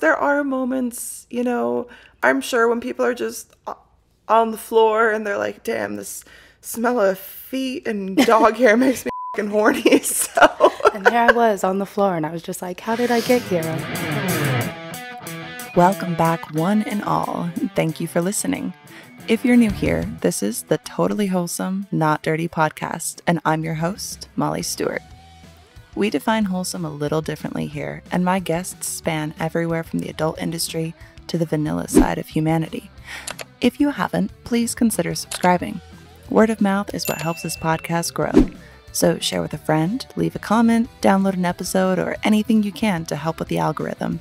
there are moments, you know, I'm sure when people are just on the floor and they're like, damn, this smell of feet and dog hair makes me fucking horny. So, And there I was on the floor, and I was just like, how did I get here? Welcome back, one and all. Thank you for listening. If you're new here, this is the Totally Wholesome, Not Dirty podcast, and I'm your host, Molly Stewart. We define wholesome a little differently here, and my guests span everywhere from the adult industry to the vanilla side of humanity. If you haven't, please consider subscribing. Word of mouth is what helps this podcast grow. So share with a friend, leave a comment, download an episode, or anything you can to help with the algorithm.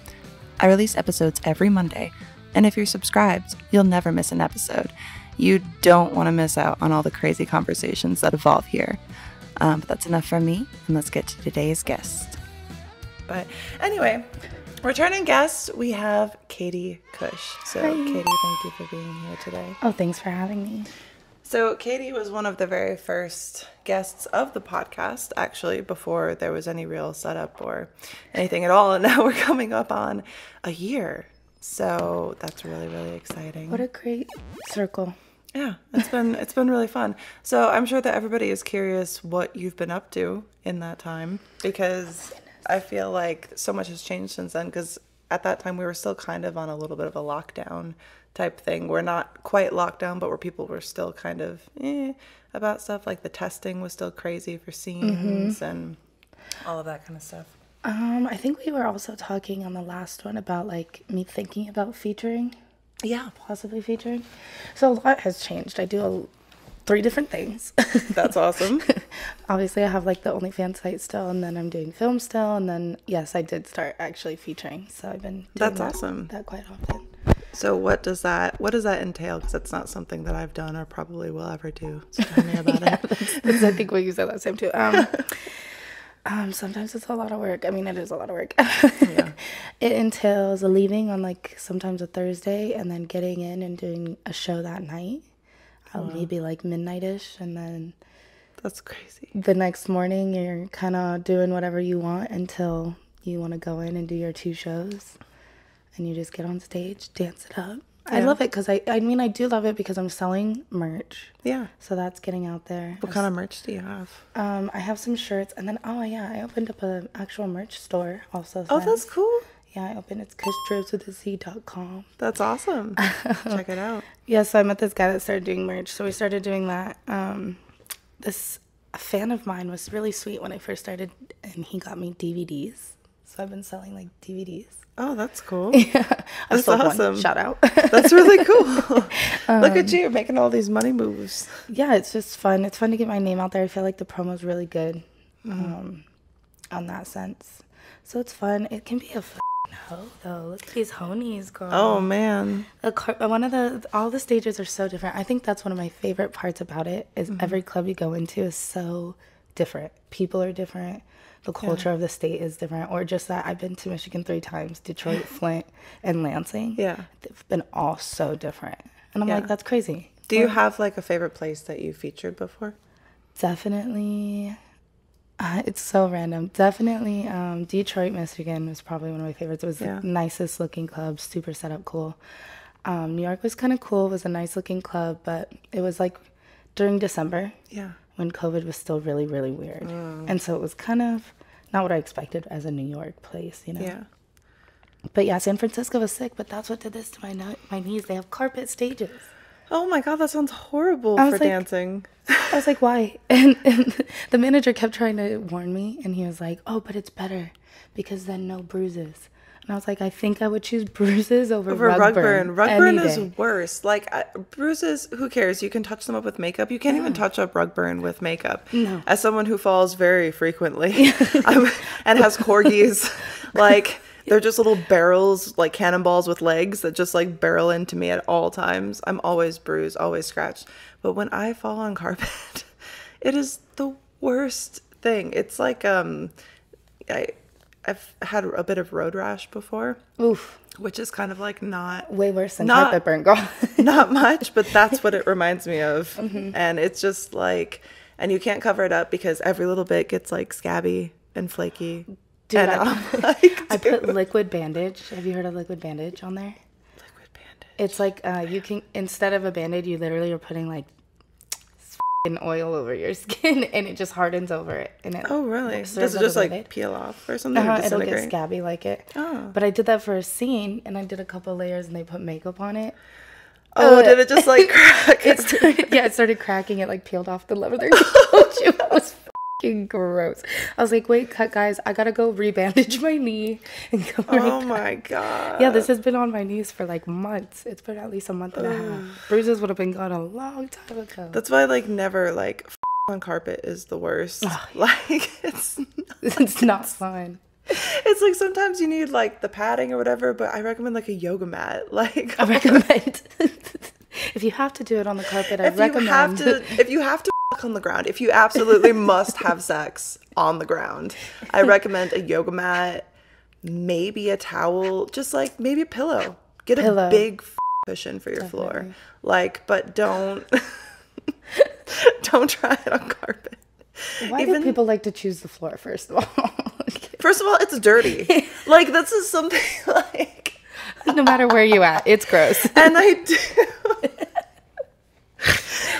I release episodes every Monday, and if you're subscribed, you'll never miss an episode. You don't want to miss out on all the crazy conversations that evolve here. Um, but that's enough from me, and let's get to today's guest. but anyway, returning guest, we have Katie Kush. So, Hi. Katie, thank you for being here today. Oh, thanks for having me. So, Katie was one of the very first guests of the podcast, actually, before there was any real setup or anything at all. And now we're coming up on a year. So, that's really, really exciting. What a great circle. Yeah, it's been it's been really fun. So, I'm sure that everybody is curious what you've been up to in that time because I feel like so much has changed since then because at that time we were still kind of on a little bit of a lockdown type thing. We're not quite locked down, but where people were still kind of eh, about stuff. Like the testing was still crazy for scenes and all of that kind of stuff. Um, I think we were also talking on the last one about like me thinking about featuring, Yeah, possibly featuring. So a lot has changed. I do a, three different things. that's awesome. Obviously, I have like the OnlyFans site still, and then I'm doing film still, and then yes, I did start actually featuring. So I've been doing That's that, awesome. That quite often. So what does that what does that entail? Because that's not something that I've done or probably will ever do. So tell me about it. That's, I think what you said last time too. Um, um, sometimes it's a lot of work. I mean, it is a lot of work. it entails leaving on like sometimes a Thursday and then getting in and doing a show that night, uh, maybe like midnightish, and then That's crazy. the next morning you're kind of doing whatever you want until you want to go in and do your two shows, and you just get on stage, dance it up. I love it because I, I mean, I do love it because I'm selling merch. Yeah. So that's getting out there. What kind of merch do you have? Um, I have some shirts, and then oh yeah, I opened up an actual merch store also. Oh, that's cool. yeah, I opened it's kushdrips That's awesome. Check it out. Yeah, so I met this guy that started doing merch, so we started doing that. Um, this a fan of mine was really sweet when I first started, and he got me DVDs. So I've been selling like DVDs. Oh, that's cool. I That's sold one. awesome. Shout out. That's really cool. Look at you making all these money moves. yeah, it's just fun. It's fun to get my name out there. I feel like the promo's really good Mm-hmm. um, on that sense. So it's fun. It can be a f***ing hoe though. Look at these honies, girl. Oh man. A car- one of the all the stages are so different. I think that's one of my favorite parts about it is Mm-hmm. every club you go into is so different. People are different. The culture of the state is different. Or just that I've been to Michigan three times, Detroit, Flint, and Lansing. Yeah. They've been all so different. And I'm Yeah. like, that's crazy. Do you have like a favorite place that you featured before? Definitely. Uh, it's so random. Definitely, um, Detroit, Michigan was probably one of my favorites. It was Yeah. the nicest looking club, super set up, cool. Um, New York was kind of cool. It was a nice looking club, but it was like during December Yeah. When COVID was still really, really weird, Mm. and so it was kind of not what I expected as a New York place, you know. Yeah. But yeah, San Francisco was sick, but that's what did this to my no- my knees. They have carpet stages. Oh my god, that sounds horrible for like- dancing. I was like, why? And, and the manager kept trying to warn me, and he was like, oh, but it's better because then no bruises. And I was like, I think I would choose bruises over, For rug, rug burn. Rug burn is day. worse. Like I, bruises, who cares? You can touch them up with makeup. You can't even touch up rug burn with makeup. No. As someone who falls very frequently and has corgis, like they're just little barrels, like cannonballs with legs that just like barrel into me at all times. I'm always bruised, always scratched. But when I fall on carpet, it is the worst thing. It's like um, I. I've had a bit of road rash before, Oof, which is kind of like not way worse than Not- carpet burn, girl. not much, but that's what it reminds me of. Mm-hmm. And it's just like, and you can't cover it up because every little bit gets like scabby and flaky. Dude, and I- I'm like, I put liquid bandage. Have you heard of liquid bandage on there? liquid bandage. It's like uh, you can instead of a band-aid, you literally are putting like f***ing oil over your skin, and it just hardens over it. And it Oh, really? Does it just like Band-Aid. peel off or something? or Uh-huh, it'll get scabby like it. Oh. But I did that for a scene, and I did a couple layers, and they put makeup on it. Oh, Uh, did it just like crack? It started, yeah, it started cracking. It like peeled off the leather. It was gross. I was like, wait, cut, guys. I gotta go rebandage my knee and go. oh re- my god. Yeah, this has been on my knees for like months. It's been at least a month and a half. Bruises would have been gone a long time ago. That's why like never like f- on carpet is the worst. Like it's it's not fun. it's like sometimes you need like the padding or whatever, but I recommend like a yoga mat. Like I recommend. if you have to do it on the carpet, I if recommend. you have to if you have to on the ground, if you absolutely must have sex on the ground, I recommend a yoga mat, maybe a towel, just like maybe a pillow. Get a Pillow. big f- cushion for your floor. Like, but don't don't try it on carpet. Why even- do people like to choose the floor first of all? First of all, it's dirty. like this is something like no matter where you at, it's gross. and I do.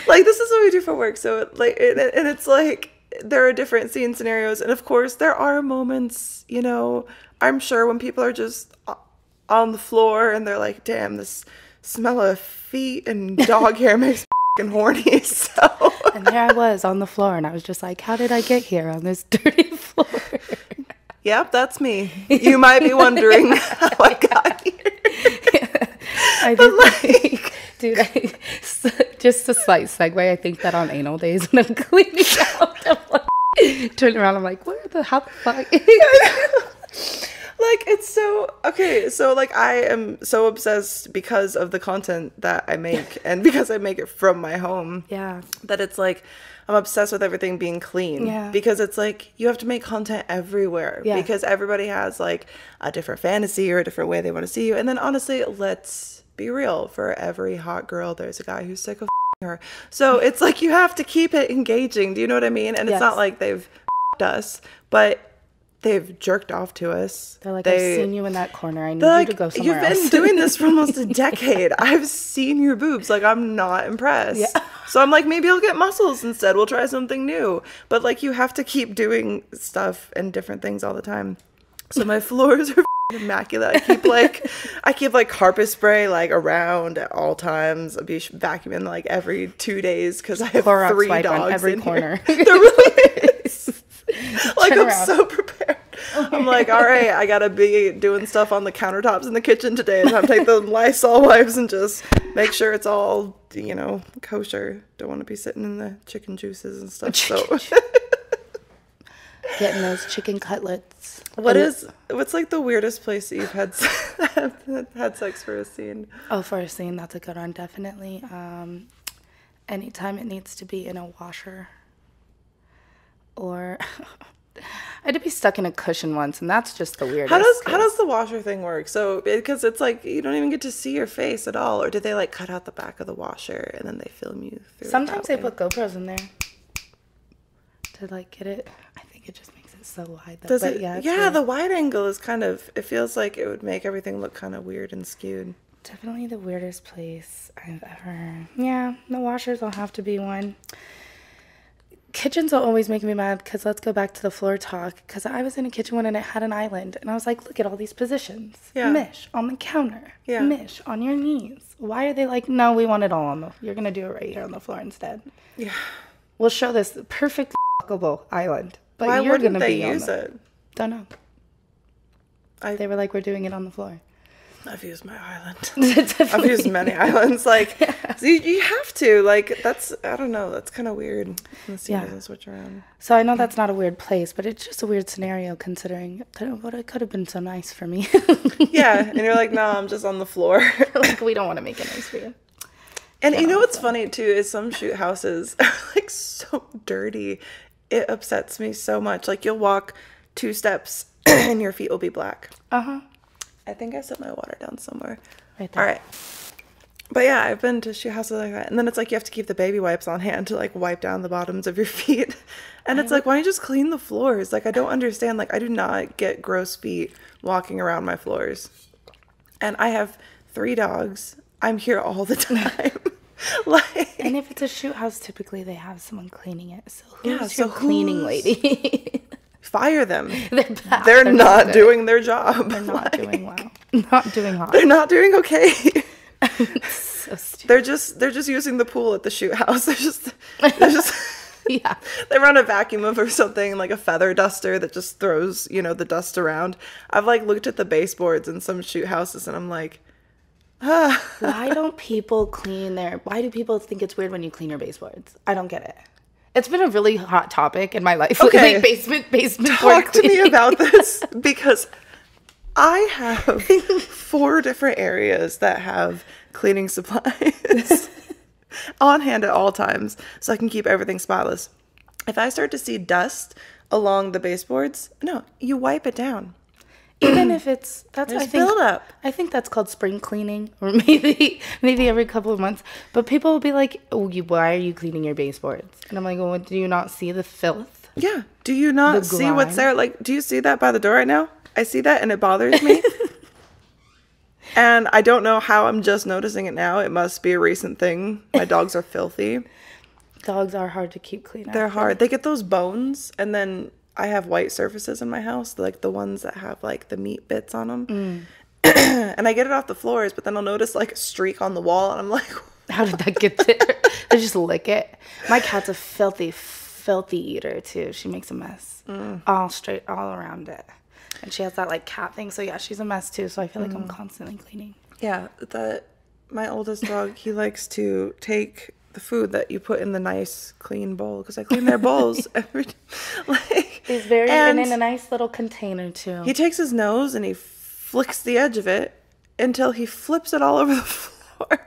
Like this is what we do for work. So it, like, it, and it's like there are different scene scenarios, and of course there are moments. You know, I'm sure when people are just on the floor and they're like, "Damn, this smell of feet and dog hair makes me fucking horny." So And there I was on the floor, and I was just like, "How did I get here on this dirty floor?" yep, that's me. You might be wondering how I got here. I did like, dude. I, just a slight segue. I think that on anal days when I'm cleaning out, I'm like, turn around. I'm like, where the how the fuck? like it's so okay so like i am so obsessed because of the content that i make and because i make it from my home yeah, that it's like i'm obsessed with everything being clean Yeah. because it's like you have to make content everywhere Yeah. because everybody has like a different fantasy or a different way they want to see you and then honestly let's be real for every hot girl there's a guy who's sick of her so it's like you have to keep it engaging do you know what i mean and it's not like they've us but they've jerked off to us they're like, they, I've seen you in that corner. I need they're you to go like, somewhere You've been else. doing this for almost a decade. I've seen your boobs. Like, I'm not impressed. Yeah. So I'm like, maybe I'll get muscles instead. We'll try something new. But like, you have to keep doing stuff and different things all the time. So my floors are immaculate. I keep like, I keep like carpet spray like around at all times. I'll be vacuuming like every two days because I have Clorox three dogs every in corner. Here. there really is. like Turn I'm around. so prepared. I'm like, all right, I gotta be doing stuff on the countertops in the kitchen today. And I'm take the Lysol wipes and just make sure it's all, you know, kosher. Don't want to be sitting in the chicken juices and stuff. So, Getting those chicken cutlets. what And- is what's like the weirdest place that you've had had sex for a scene? Oh, for a scene, that's a good one, definitely. Um, anytime it needs to be in a washer. Or I had to be stuck in a cushion once, and that's just the weirdest. How does how does the washer thing work? So because it's like you don't even get to see your face at all, or did they like cut out the back of the washer and then they film you? Sometimes they way? put GoPros in there to like get it. I it just makes it so wide. Though. Does but it? yeah, Yeah, the wide angle is kind of. It feels like it would make everything look kind of weird and skewed. definitely the weirdest place I've ever. Yeah, the washers will have to be one. Kitchens will always make me mad because let's go back to the floor talk. Because I was in a kitchen one and it had an island, and I was like, look at all these positions. Yeah. Mish on the counter. Yeah. Mish on your knees. Why are they like, no, we want it all on the. You're gonna do it right here on the floor instead. Yeah. We'll show this perfect island, but Why you're wouldn't gonna they be use the, it? Don't know. I- They were like, we're doing it on the floor. I've used my island. I've used many islands. Like so you, you have to. Like that's I don't know. That's kind of weird. The scene Yeah. switch around. So I know that's not a weird place, but it's just a weird scenario considering what it could have been so nice for me. Yeah, and you're like, no, I'm just on the floor. like we don't want to make it nice for you. And you know what's funny too is some shoot houses are like so dirty. It upsets me so much. Like you'll walk two steps and your feet will be black. Uh huh. I think I set my water down somewhere. Right there. All right. But yeah, I've been to shoot houses like that. And then it's like you have to keep the baby wipes on hand to like wipe down the bottoms of your feet. And it's like, why don't you just clean the floors? Like, I don't understand. Like, I do not get gross feet walking around my floors. And I have three dogs. I'm here all the time. like, And if it's a shoot house, typically they have someone cleaning it. So who's Yeah, so your cleaning lady? fire them. they're bad. They're not good. doing their job. They're not Like, doing well. Not doing hot. They're not doing okay. so stupid. they're just they're just using the pool at the shoot house. They're just they're just Yeah. they run a vacuum of or something like a feather duster that just throws you know the dust around. I've like looked at the baseboards in some shoot houses and I'm like, Why don't people clean their? Why do people think it's weird when you clean your baseboards? I don't get it. It's been a really hot topic in my life. Okay. like basement, basement. talk to me about this because I have four different areas that have cleaning supplies on hand at all times so I can keep everything spotless. If I start to see dust along the baseboards, no, you wipe it down. Even if it's that's I There's think buildup. I think that's called spring cleaning, or maybe maybe every couple of months. But people will be like, "Oh, you, why are you cleaning your baseboards?" And I'm like, "Well, do you not see the filth?" Yeah. Do you not see what's there? Like, do you see that by the door right now? I see that and it bothers me. and I don't know how I'm just noticing it now. It must be a recent thing. My dogs are filthy. Dogs are hard to keep clean. They're after. hard. They get those bones, and then I have white surfaces in my house, like the ones that have like the meat bits on them. and I get it off the floors, but then I'll notice like a streak on the wall, and I'm like, How did that get there? they just lick it. My cat's a filthy, filthy eater too. She makes a mess Mm. all straight, all around it. And she has that like cat thing. So yeah, she's a mess too. So I feel like Mm. I'm constantly cleaning. yeah, the my oldest dog, he likes to take the food that you put in the nice clean bowl because I clean their bowls every like He's very and, and in a nice little container too. he takes his nose and he flicks the edge of it until he flips it all over the floor.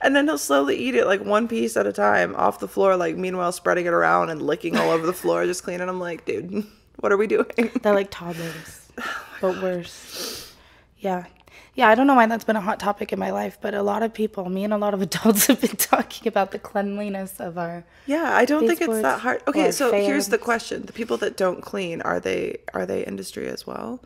And then he'll slowly eat it like one piece at a time off the floor, like meanwhile spreading it around and licking all over the floor, just cleaning. I'm like, dude, what are we doing? They're like toddlers, oh but worse. Yeah. Yeah, I don't know why that's been a hot topic in my life, but a lot of people, me and a lot of adults, have been talking about the cleanliness of our. Yeah, I don't think it's that hard. Okay, so here's the question: the people that don't clean are they are they industry as well?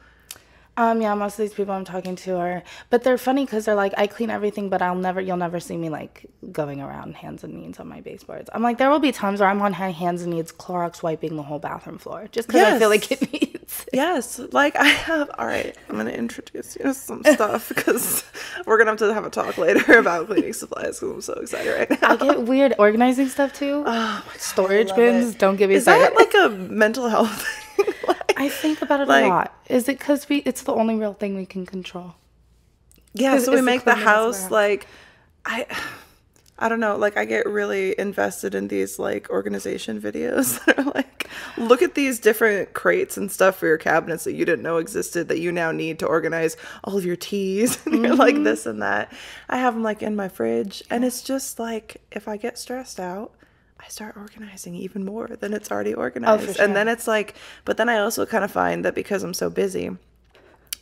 Um, yeah, most of these people I'm talking to are, but they're funny because they're like, I clean everything, but I'll never, you'll never see me like going around hands and knees on my baseboards. I'm like, there will be times where I'm on hands and knees, Clorox wiping the whole bathroom floor, just because I feel like it needs. Yes, like I have. All right, I'm gonna introduce you to some stuff because we're gonna have to have a talk later about cleaning supplies. Because I'm so excited right now. I get weird organizing stuff too. Oh Storage bins, don't get me Is that like a mental health thing? Like- I think about it like- a lot. Is it because we? It's the only real thing we can control. yeah, so we make the house like I. I don't know, like I get really invested in these like organization videos that are like, look at these different crates and stuff for your cabinets that you didn't know existed that you now need to organize all of your teas and you're like mm-hmm. this and that. I have them like in my fridge and it's just like if I get stressed out, I start organizing even more than it's already oh, organized. sure. And then it's like, but then I also kind of find that because I'm so busy,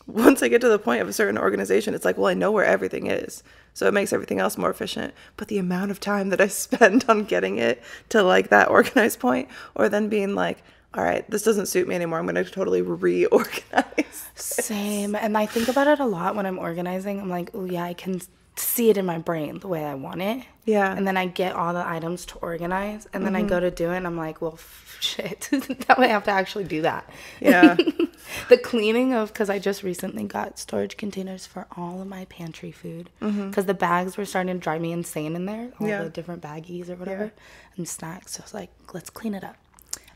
once I get to the point of a certain organization, it's like, well, I know where everything is. So it makes everything else more efficient. But the amount of time that I spend on getting it to like that organized point, or then being like, all right, this doesn't suit me anymore. I'm going to totally reorganize. Same. And I think about it a lot when I'm organizing. I'm like, oh, yeah, I can see it in my brain the way I want it. Yeah. And then I get all the items to organize. And then I mm-hmm. go to do it. And I'm like, well, shit. now I have to actually do that. Yeah. the cleaning of, because I just recently got storage containers for all of my pantry food. Mm-hmm. Because the bags were starting to drive me insane in there. All Yeah. the different baggies or whatever. And snacks. So I was like, let's clean it up.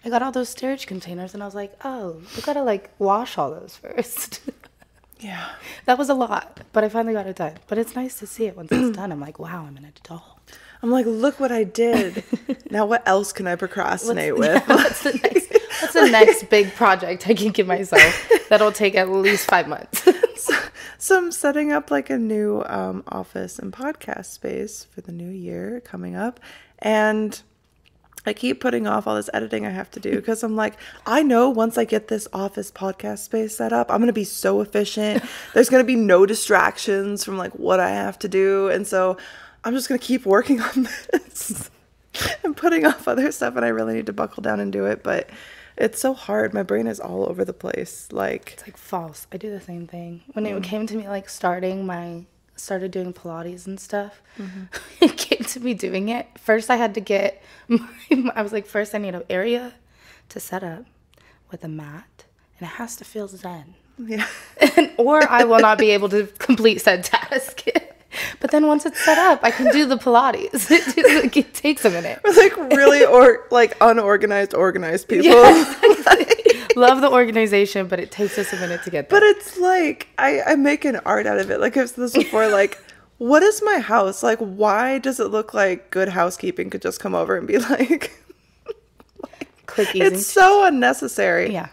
I got all those storage containers and I was like, oh, we gotta like wash all those first. Yeah. That was a lot, but I finally got it done. But it's nice to see it once it's done. I'm like, wow, I'm an adult. I'm like, look what I did. now, what else can I procrastinate What's- with? yeah, what's the next? What's the next big project I can give myself that'll take at least five months? So I'm setting up like a new um, office and podcast space for the new year coming up, and I keep putting off all this editing I have to do because I'm like, I know once I get this office podcast space set up, I'm gonna be so efficient. There's gonna be no distractions from like what I have to do, and so I'm just gonna keep working on this and putting off other stuff, and I really need to buckle down and do it. But it's so hard. My brain is all over the place. Like It's like false. I do the same thing. When it mm. came to me like starting my started doing Pilates and stuff, mm-hmm. it came to me doing it. First I had to get my, I was like, first I need an area to set up with a mat and it has to feel zen. yeah, And, or I will not be able to complete said task. but then once it's set up, I can do the Pilates. It, it takes a minute. We're like really or like unorganized, organized people. Love the organization, but it takes us a minute to get there. But it's like I, I make an art out of it. Like I've said this before, like what is my house? Like why does it look like good housekeeping could just come over and be like easy. it's so unnecessary. yeah.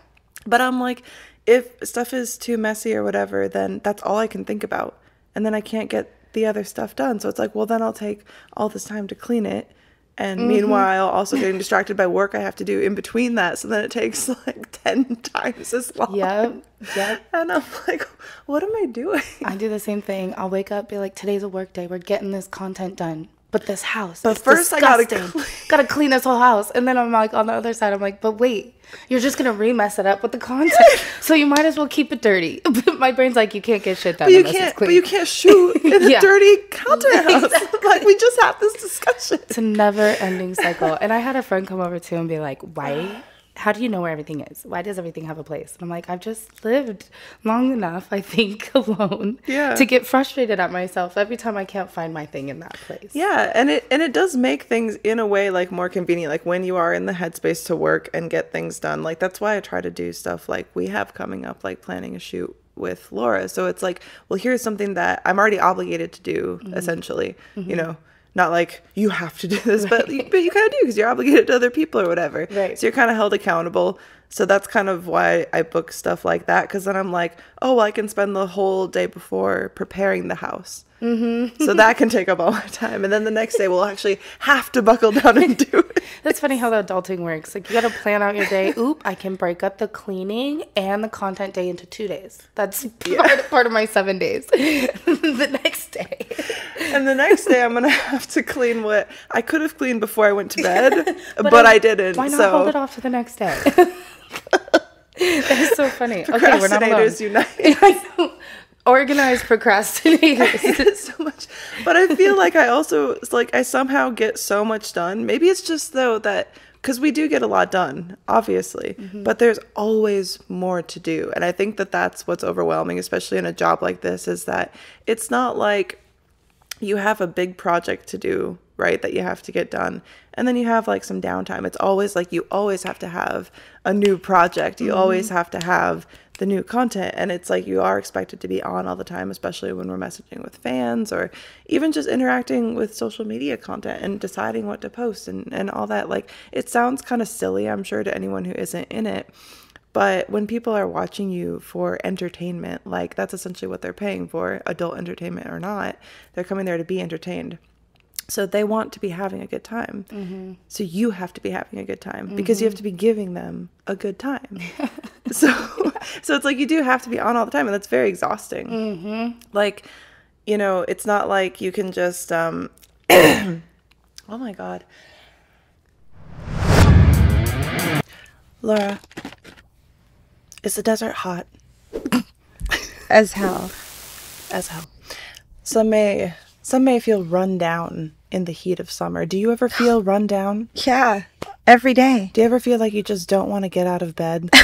But I'm like, if stuff is too messy or whatever, then that's all I can think about. And then I can't get the other stuff done. So it's like, well, then I'll take all this time to clean it. And Mm-hmm. meanwhile, also getting distracted by work I have to do in between that. So then it takes like 10 times as long. Yep. Yep. And I'm like, what am I doing? I do the same thing. I'll wake up, be like, today's a work day. We're getting this content done. But this house. But first I gotta clean- gotta clean this whole house. And then I'm like on the other side, I'm like, but wait, you're just gonna re-mess it up with the content. so you might as well keep it dirty. But my brain's like, you can't get shit done. But you unless can't, clean. but you can't shoot in a Yeah. dirty counter house. Like we just had this discussion. It's a never ending cycle. And I had a friend come over too and be like, why? How do you know where everything is? Why does everything have a place? And I'm like, I've just lived long enough, I think, alone Yeah. to get frustrated at myself every time I can't find my thing in that place. Yeah, and it and it does make things in a way like more convenient. Like when you are in the headspace to work and get things done. Like that's why I try to do stuff like we have coming up, like planning a shoot with Laura. So it's like, well, here's something that I'm already obligated to do, mm-hmm. essentially. You mm-hmm. know, not like you have to do this, but you, but you kind of do because you're obligated to other people or whatever. Right. So you're kind of held accountable. So that's kind of why I book stuff like that because then I'm like, oh, well, I can spend the whole day before preparing the house. Mm-hmm. so that can take up all my time, and then the next day we'll actually have to buckle down and do it. That's funny how the adulting works. Like you got to plan out your day. Oop, I can break up the cleaning and the content day into two days. That's part, part of my seven days. the next day. And the next day I'm gonna have to clean what I could have cleaned before I went to bed, but, I, didn't. Why not so hold it off to the next day? That's so funny. Okay, we're not alone. unite. Organized procrastinators. so much. But i feel like i also it's like i somehow get so much done. Maybe it's just though that because we do get a lot done obviously mm-hmm. but there's always more to do. And i think that that's what's overwhelming especially in a job like this is that it's not like you have a big project to do right that you have to get done and then you have like some downtime. It's always like you always have to have a new project. You mm-hmm. always have to have the new content. And it's like you are expected to be on all the time especially when we're messaging with fans or even just interacting with social media content and deciding what to post and, and all that. Like it sounds kind of silly i'm sure to anyone who isn't in it. But when people are watching you for entertainment, like that's essentially what they're paying for, adult entertainment or not, they're coming there to be entertained. So they want to be having a good time. Mm-hmm. So you have to be having a good time because you have mm-hmm. to be giving them a good time. so so it's like you do have to be on all the time and that's very exhausting. Mm-hmm. Like, you know, it's not like you can just um oh my god. Laura, is the desert hot? As hell. As hell. Some may some may feel run down in the heat of summer. Do you ever feel run down? Yeah. Every day. Do you ever feel like you just don't want to get out of bed?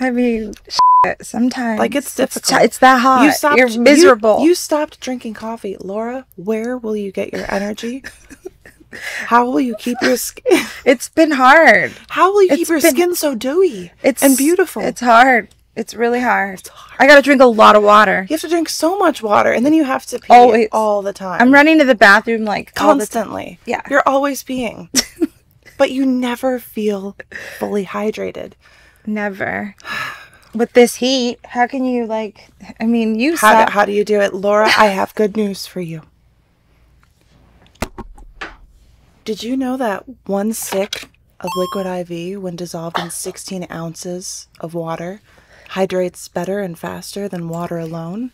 I mean, shit, sometimes. Like it's difficult. It's, that hot. You stopped. You're miserable. You, stopped drinking coffee, Laura. Where will you get your energy? How will you keep your skin? it's been hard. How will you keep your been- skin so dewy It's and beautiful? It's hard. It's really hard. It's hard. I gotta drink a lot of water. you have to drink so much water, and then you have to pee Always. all the time. I'm running to the bathroom like all the time. constantly. Yeah. You're always peeing. but you never feel fully hydrated. Never. With this heat, how can you like? I mean, you How do, how do you do it? Laura, I have good news for you. Did you know that one stick of liquid IV, when dissolved in 16 ounces of water, hydrates better and faster than water alone?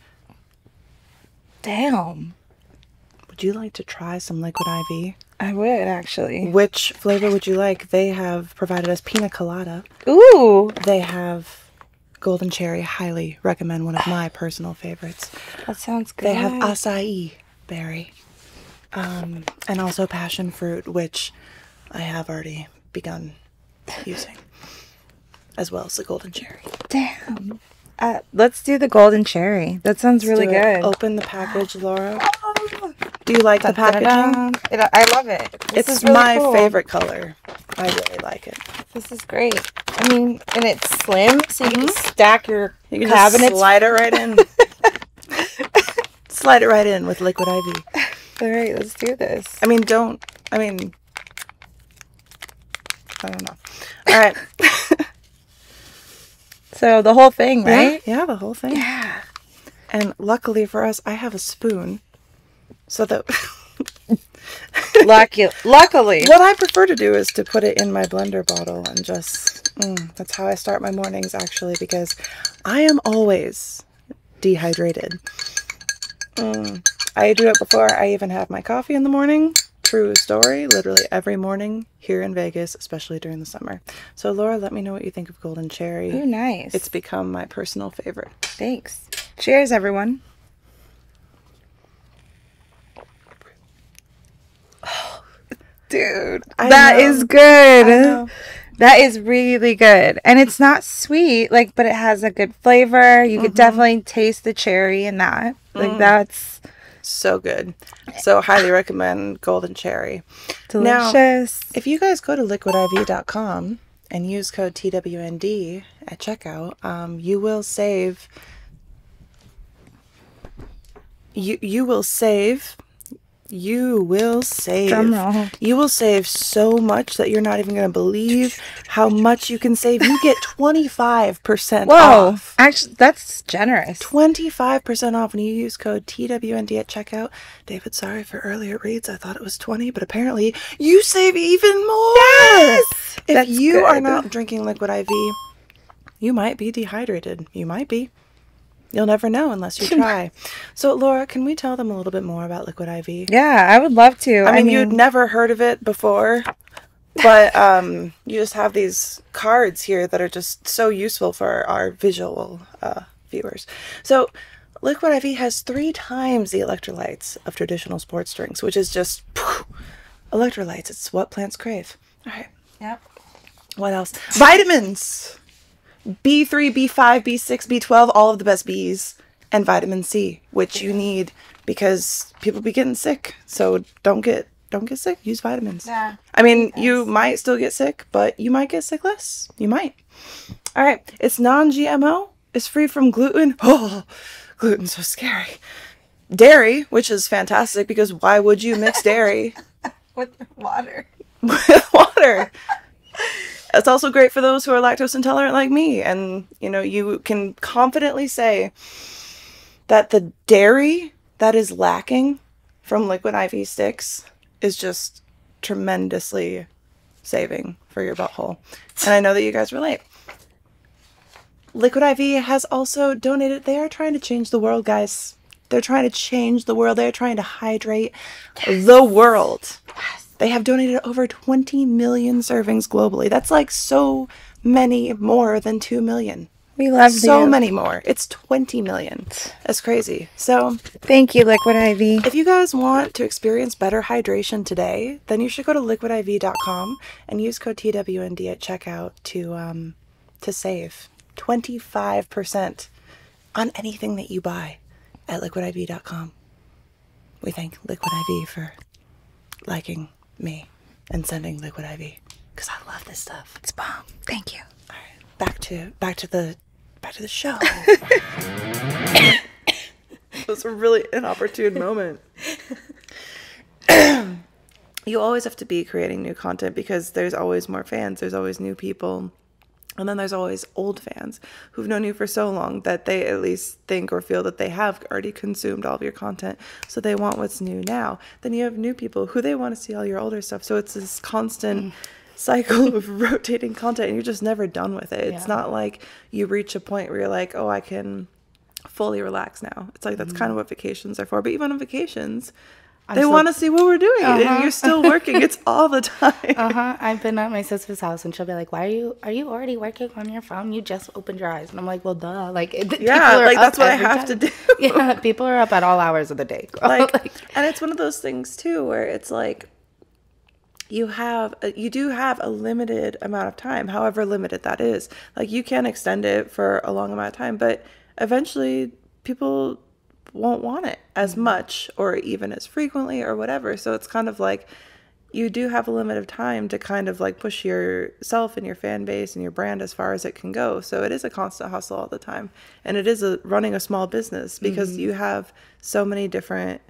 Damn. would you like to try some liquid IV? I would actually. Which flavor would you like? They have provided us pina colada. Ooh, They have golden cherry. Highly recommend one of my personal favorites. that sounds good. They have acai berry, um, and also passion fruit, which I have already begun using, as well as the golden cherry. Damn. Uh, let's do the golden cherry. That sounds really Do it. good. Open the package, Laura. Oh. Do you like the packaging? It, I love it. This It's is really my cool. favorite color. I really like it. This is great. I mean, and it's slim, so you can stack your You can cabinets. slide it right in. slide it right in with liquid IV. All right, let's do this. I mean, don't. I mean, I don't know. All right. So the whole thing, right? Yeah, yeah, the whole thing. Yeah. And luckily for us, I have a spoon. So that Lucky, luckily. what I prefer to do is to put it in my blender bottle and just mm, that's how I start my mornings actually because I am always dehydrated. Mm, I do it before I even have my coffee in the morning. True story, literally every morning here in Vegas, especially during the summer. So Laura, let me know what you think of golden cherry. Ooh, nice. It's become my personal favorite. Thanks. Cheers, everyone. Dude, I that know. is good. That is really good. And it's not sweet, like, but it has a good flavor. You Mm-hmm. could definitely taste the cherry in that. Like, Mm. that's So good. So highly recommend golden cherry. Now- delicious. If you guys go to liquidiv.com and use code TWND at checkout, um, you will save. You you will save. You will save. Drum roll. You will save so much that you're not even going to believe how much you can save. You get 25% Whoa. off. Actually, that's generous. 25% off when you use code TWND at checkout. David, sorry for earlier reads. I thought it was 20, but apparently you save even more. Yes! If That's you are not drinking liquid IV, you might be dehydrated. You might be. You'll never know unless you try. so, Laura, can we tell them a little bit more about liquid IV? Yeah, I would love to. I mean, you'd never heard of it before, but um, you just have these cards here that are just so useful for our visual uh, viewers. So, Liquid IV has three times the electrolytes of traditional sports drinks, which is just phew, electrolytes. It's what plants crave. All right. Yep. What else? Vitamins. B3, B5, B6, B12, all of the best Bs, and vitamin C, which you need because people be getting sick. So don't get don't get sick. Use vitamins. Yeah. I mean, you might still get sick, but you might get sick less. You might. All right. It's non-GMO. It's free from gluten. Oh, gluten's so scary. Dairy, which is fantastic because why would you mix dairy With water. with water. It's also great for those who are lactose intolerant like me. And, you know, you can confidently say that the dairy that is lacking from liquid IV sticks is just tremendously saving for your butthole. And I know that you guys relate. Liquid IV has also donated, they are trying to change the world, guys. They're trying to change the world. They're trying to hydrate the world. They have donated over 20 million servings globally. That's like so many more than 2 million. We love So you. many more. It's 20 million. That's crazy. So, Thank you, Liquid IV. if you guys want to experience better hydration today, then you should go to liquidiv.com and use code TWND at checkout to um, to save 25% on anything that you buy at liquidiv.com. We thank Liquid IV for liking me and sending Liquid IV because I love this stuff. It's bomb. Thank you. All right, back to back to the back to the show. it was a really inopportune moment. you always have to be creating new content because there's always more fans, there's always new people. And then there's always old fans who've known you for so long that they at least think or feel that they have already consumed all of your content. So they want what's new now. Then you have new people who they want to see all your older stuff. So it's this constant mm. cycle of rotating content and you're just never done with it. It's not like you reach a point where you're like, oh, I can fully relax now. It's like that's mm. kind of what vacations are for. But even on vacations, I'm they want to see what we're doing, and you're still working. It's all the time. Uh-huh. I've been at my sister's house and she'll be like, "Why are you are you already working on your phone? You just opened your eyes." And I'm like, "Well, duh." Like, Yeah, like, that's what I have to do. Yeah, people are up at all hours of the day. girl. like, and it's one of those things too where it's like you have uh, you do have a limited amount of time however limited that is like you can extend it for a long amount of time but eventually people won't want it as mm-hmm. much or even as frequently or whatever so it's kind of like you do have a limit of time to kind of like push yourself and your fan base and your brand as far as it can go. So it is a constant hustle all the time. And it is a running a small business because mm-hmm. you have so many different,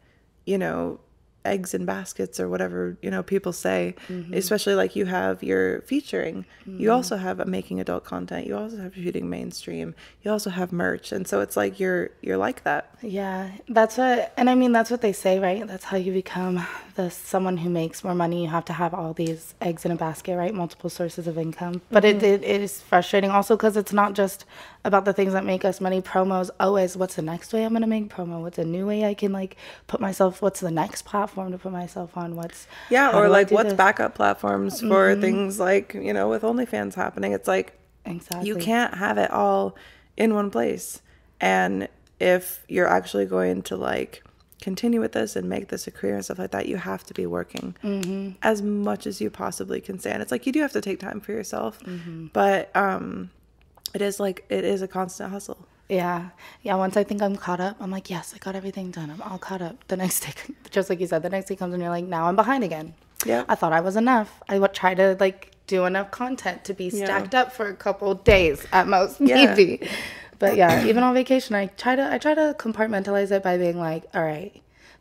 you know, eggs in baskets or whatever, you know, people say. Mm-hmm. Especially like you have your featuring. You mm-hmm. also have a making adult content. You also have shooting mainstream. You also have merch. And so it's like you're you're like that. Yeah, that's what, and I mean that's what they say, right? That's how you become the someone who makes more money. You have to have all these eggs in a basket, right? Multiple sources of income. But it, mm-hmm. it it is frustrating also because it's not just about the things that make us money. Promos always. What's the next way I'm gonna make promo? What's a new way I can like put myself? What's the next platform to put myself on? What's Yeah, or like what's this? Mm-hmm. backup platforms for things like, you know, with OnlyFans happening. It's like exactly you can't have it all in one place. And if you're actually going to like continue with this and make this a career and stuff like that, you have to be working Mm-hmm. as much as you possibly can stand. It's like you do have to take time for yourself, Mm-hmm. but um, it is like it is a constant hustle. Yeah. Yeah. Once I think I'm caught up, I'm like, yes, I got everything done. I'm all caught up. The next day, just like you said, the next day comes and you're like, now I'm behind again. Yeah. I thought I was enough. I would try to like do enough content to be Yeah. stacked up for a couple days at most, Yeah. maybe. But yeah, even on vacation, I try to I try to compartmentalize it by being like, all right,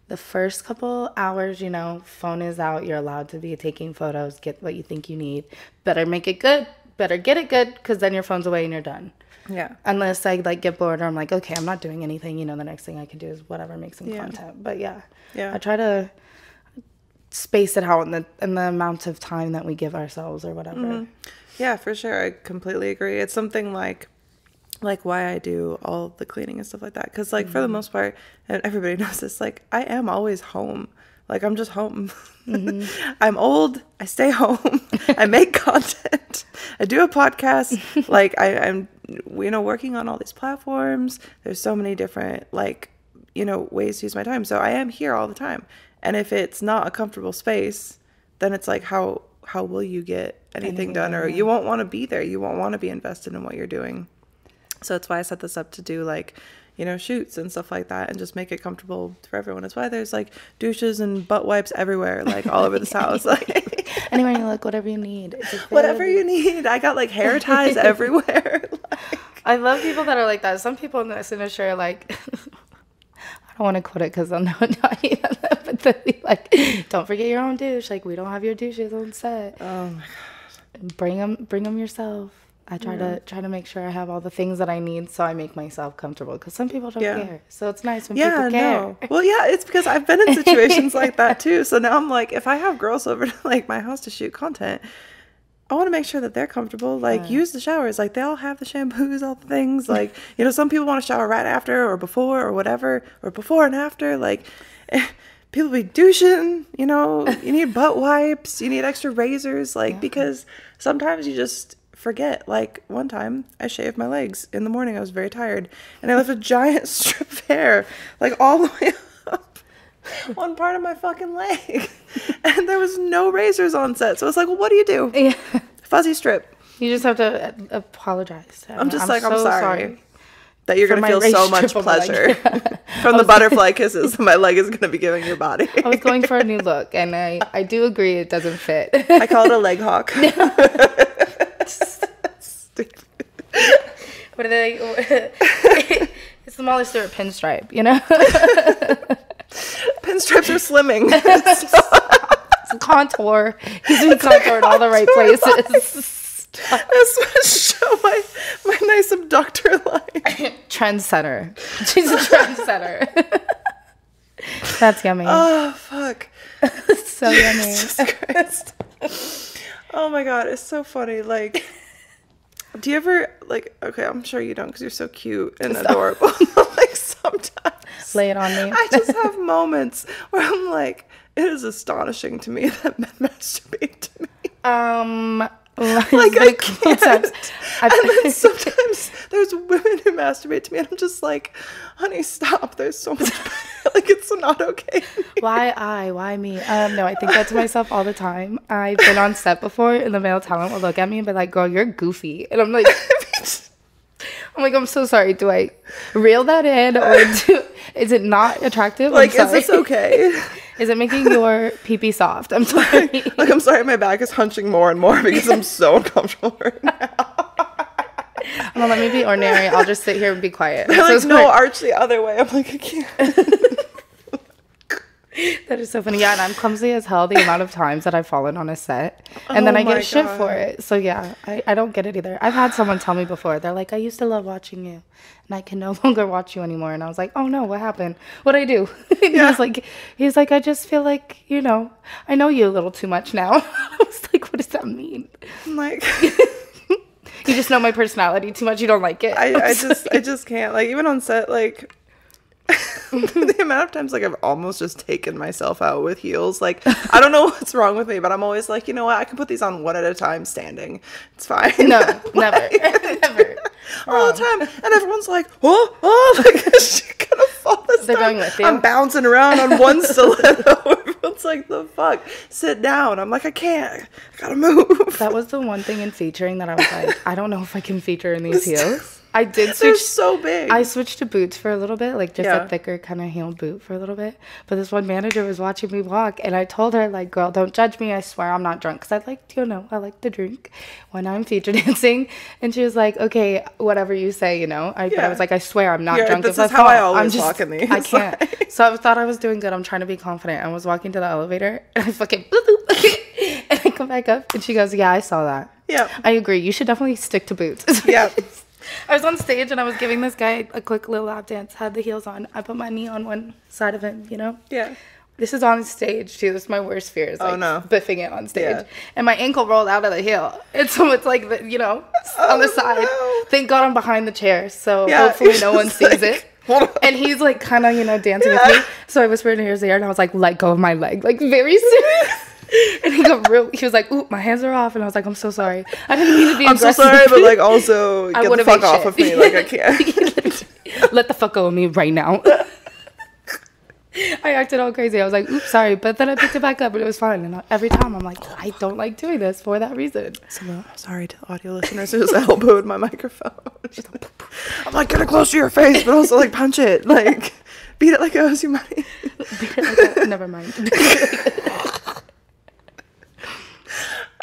the first couple hours, you know, phone is out. You're allowed to be taking photos. Get what you think you need. Better make it good. Better get it good, because then your phone's away and you're done Yeah. unless I like get bored or I'm like, okay, I'm not doing anything. You know, the next thing I can do is whatever, make some Yeah. content. But yeah, Yeah. I try to space it out in the in the amount of time that we give ourselves or whatever. Mm-hmm. Yeah, for sure. I completely agree. It's something like like why I do all the cleaning and stuff like that cuz like for the most part and everybody knows this like I am always home. Like I'm just home. Mm-hmm. I'm old. I stay home. I make content. I do a podcast. like I, I'm, you know, working on all these platforms. There's so many different like, you know, ways to use my time. So I am here all the time. And if it's not a comfortable space, then it's like how how will you get anything done? Or you won't want to be there. You won't want to be invested in what you're doing. So that's why I set this up to do like, you know, shoots and stuff like that and just make it comfortable for everyone. That's why there's like douches and butt wipes everywhere, like all over this house. Like Anywhere you look, whatever you need. Whatever you need. I got like hair ties everywhere. like, I love people that are like that. Some people in this industry are like, I don't want to quote it because I'm not, not but then they like, don't forget your own douche. Like we don't have your douches on set. oh my god. bring them bring them yourself i try to try to make sure i have all the things that i need so i make myself comfortable because some people don't Yeah. care so it's nice when Yeah, people care no. Well, yeah, it's because I've been in situations like that too. So now I'm like, if I have girls over to like my house to shoot content, I want to make sure that they're comfortable. Like, use the showers. Like, they all have the shampoos, all the things. Like, you know, some people want to shower right after or before or whatever, or before and after. Like, people be douching. You know, you need butt wipes. You need extra razors. Like, because sometimes you just forget. Like, one time I shaved my legs in the morning. I was very tired, and I left a giant strip of hair, like all the way up one part of my fucking leg, and there was no razors on set. So it's like, well, what do you do? yeah Fuzzy strip. you just have to uh, apologize I'm just like, I'm so sorry. That you're gonna feel so much pleasure from the butterfly kisses my leg is gonna be giving your body. i was going for a new look and i i do agree it doesn't fit I call it a leg hawk. They it's the molly stewart pinstripe you know Pinstripes are slimming. it's contour he's been contoured all the right places I just want to show my my nice abductor line. trendsetter she's a trendsetter that's yummy Oh fuck. so yummy Jesus Christ. Oh my god, it's so funny. Like, do you ever like? Okay, I'm sure you don't because you're so cute and adorable. like sometimes, lay it on me. I just have moments where I'm like, it is astonishing to me that men masturbate to me. um, like, I can't. And I, then sometimes there's women who masturbate to me, and I'm just like, honey, stop. There's so much. like it's not okay. why I? Why me? Um, no, I think that to myself all the time. I've been on set before, and the male talent will look at me and be like, "Girl, you're goofy," and I'm like. I'm like, I'm so sorry. Do I reel that in, or do, is it not attractive? Like, is this okay? Is it making your pee pee soft? I'm sorry. like, I'm sorry, my back is hunching more and more because I'm so uncomfortable right now. Well, let me be ordinary. I'll just sit here and be quiet. I'm They're so like, no, arch the other way. I'm like, I can't. That is so funny. Yeah, and I'm clumsy as hell the amount of times that I've fallen on a set. And then Oh I my get shit for it. So yeah, I, I don't get it either. I've had someone tell me before, they're like, I used to love watching you and I can no longer watch you anymore. And I was like, Oh no, what happened? What'd I do? and he was like he's like, I just feel like, you know, I know you a little too much now. I was like, What does that mean? I'm like, You just know my personality too much, you don't like it. I, I sorry. just, I just can't. Like, even on set, like, the amount of times like I've almost just taken myself out with heels. Like, I don't know what's wrong with me, but I'm always like, you know what? I can put these on one at a time, standing. It's fine. No, never. never. all the time, and everyone's like, "Oh, oh!" Like she gonna fall this They're time. going with you. I'm bouncing around on one stiletto. Everyone's like, "The fuck? Sit down." I'm like, "I can't. I gotta move." That was the one thing in featuring that I was like, I don't know if I can feature in these heels. I did They're switch so big. I switched to boots for a little bit, like just Yeah. a thicker kind of heel boot for a little bit. But this one manager was watching me walk, and I told her, like, girl, don't judge me. I swear I'm not drunk. Because I like, you know, I like to drink when I'm feature dancing. And she was like, okay, whatever you say, you know. I, But I was like, I swear I'm not Yeah, drunk. this is how I fall. I'm always walk in these. I can't. so I thought I was doing good. I'm trying to be confident. I was walking to the elevator, and I fucking, boop, boop. and I come back up, and she goes, yeah, I saw that. Yeah. I agree. You should definitely stick to boots. Yeah. I was on stage and I was giving this guy a quick little lap dance, had the heels on. I put my knee on one side of him, you know? yeah. This is on stage too. This is my worst fear is like Oh, no. biffing it on stage. Yeah. And my ankle rolled out of the heel. And so it's like, the, you know, on the Oh, side. no. Thank God I'm behind the chair. So Yeah, hopefully no one sees like, it. On." And he's like kind of, you know, dancing Yeah. with me. So I whispered in his ear and I was like, let go of my leg. Like very serious. And he got real. He was like, "Ooh, my hands are off," and I was like, "I'm so sorry. I didn't mean to be I'm so sorry, but like also get the fuck off shit. of me. Like I can't. Let the fuck go of me right now. I acted all crazy. I was like, oops, sorry. But then I picked it back up and it was fine. And every time I'm like, I don't like doing this for that reason. So, sorry to audio listeners who just elbowed my microphone. I'm like, get it close to your face, but also like punch it, like beat it like it owes you money. Never mind.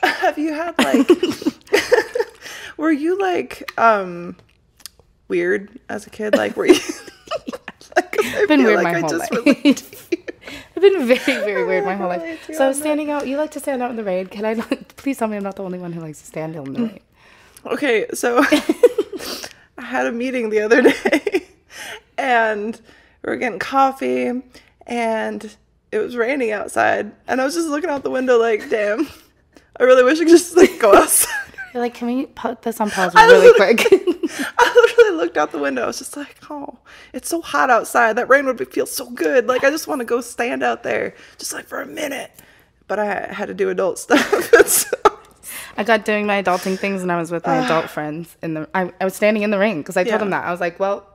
Have you had like, were you like um weird as a kid? Like, were you? like, 'cause I been weird like my I whole life. relate to you. I've been very, very weird my whole life. So on that. standing out, you like to stand out in the rain. Can I not, please tell me I'm not the only one who likes to stand out in the rain? Okay, so I had a meeting the other day and we were getting coffee and it was raining outside and I was just looking out the window like, damn, I really wish I could just like go outside. You're like, can we put this on pause I really quick? I literally looked out the window. I was just like, oh, it's so hot outside. That rain would be, feel so good. Like, I just want to go stand out there just like for a minute. But I had to do adult stuff. so- I got doing my adulting things and I was with my adult friends in the I, I was standing in the rain because I told Yeah. them that. I was like, Well,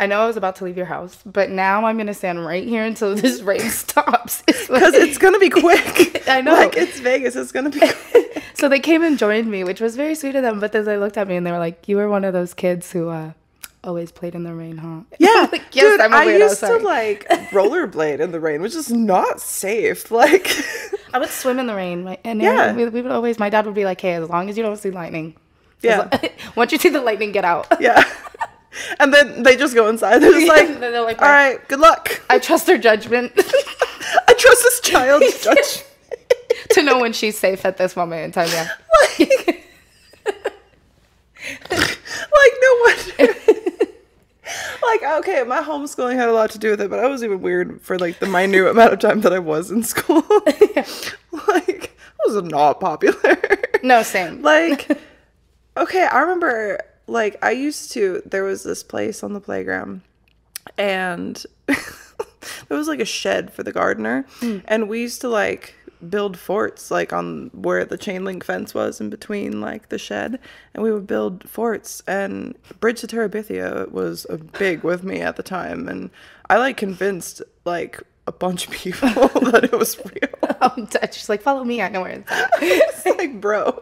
I know I was about to leave your house, but now I'm gonna stand right here until this rain stops. It's Because like- it's going to be quick. I know. Like, it's Vegas. It's going to be quick. so they came and joined me, which was very sweet of them. But then they looked at me and they were like, You were one of those kids who uh always played in the rain, huh? Yeah, like, yes, dude, I'm a I weirdo, used sorry. to like rollerblade in the rain, which is not safe. Like, I would swim in the rain, my- and Yeah. yeah, we, we would always. My dad would be like, "Hey, as long as you don't see lightning, yeah, once you see the lightning, get out." yeah. And then they just go inside. They're just like, they're like, all right, good luck. I trust their judgment I trust this child's judgment. to know when she's safe at this moment in time. Yeah. like, like no wonder. like okay, my homeschooling had a lot to do with it, but I was even weird for like the minute amount of time that I was in school. like I was not popular. No, same. like okay, I remember like I used to there was this place on the playground and it was like a shed for the gardener, hmm. and we used to like build forts like on where the chain link fence was in between like the shed. And we would build forts. And bridge to terabithia was a big with me at the time. And i like convinced like a bunch of people that it was real. I'm She's like, follow me. I know where it's at. it's like bro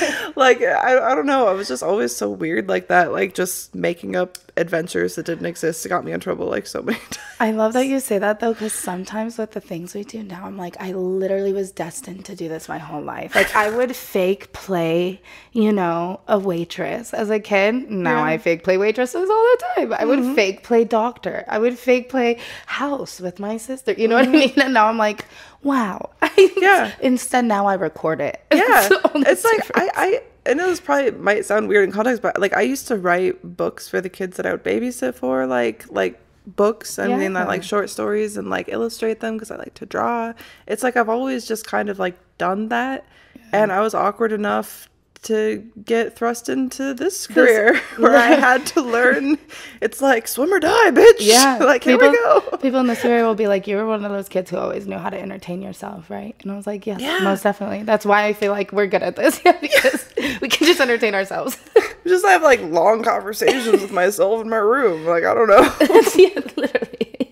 like I, I don't know i was just always so weird like that like just making up adventures that didn't exist it got me in trouble like so many times I love that you say that though, because sometimes with the things we do now, I'm like, I literally was destined to do this my whole life. Like, I would fake play, you know, a waitress as a kid. Now I fake play waitresses all the time. I would mm-hmm. fake play doctor. I would fake play house with my sister. You know what I mm-hmm. mean? And now I'm like, wow. Yeah. Instead, now I record it. yeah it's like. I, I I know this probably might sound weird in context, but like I used to write books for the kids that I would babysit for, like like books. I mean, I Yeah. like short stories and like illustrate them because I like to draw. It's like I've always just kind of like done that, and I was awkward enough to get thrust into this career where I had to learn. It's like swim or die, bitch. Yeah. like here people, we go. People in this area will be like, you were one of those kids who always knew how to entertain yourself, right? And I was like, yes, Yeah. most definitely. That's why I feel like we're good at this. Yeah, because we can just entertain ourselves. Just have like long conversations with myself in my room. Like I don't know. yeah, literally.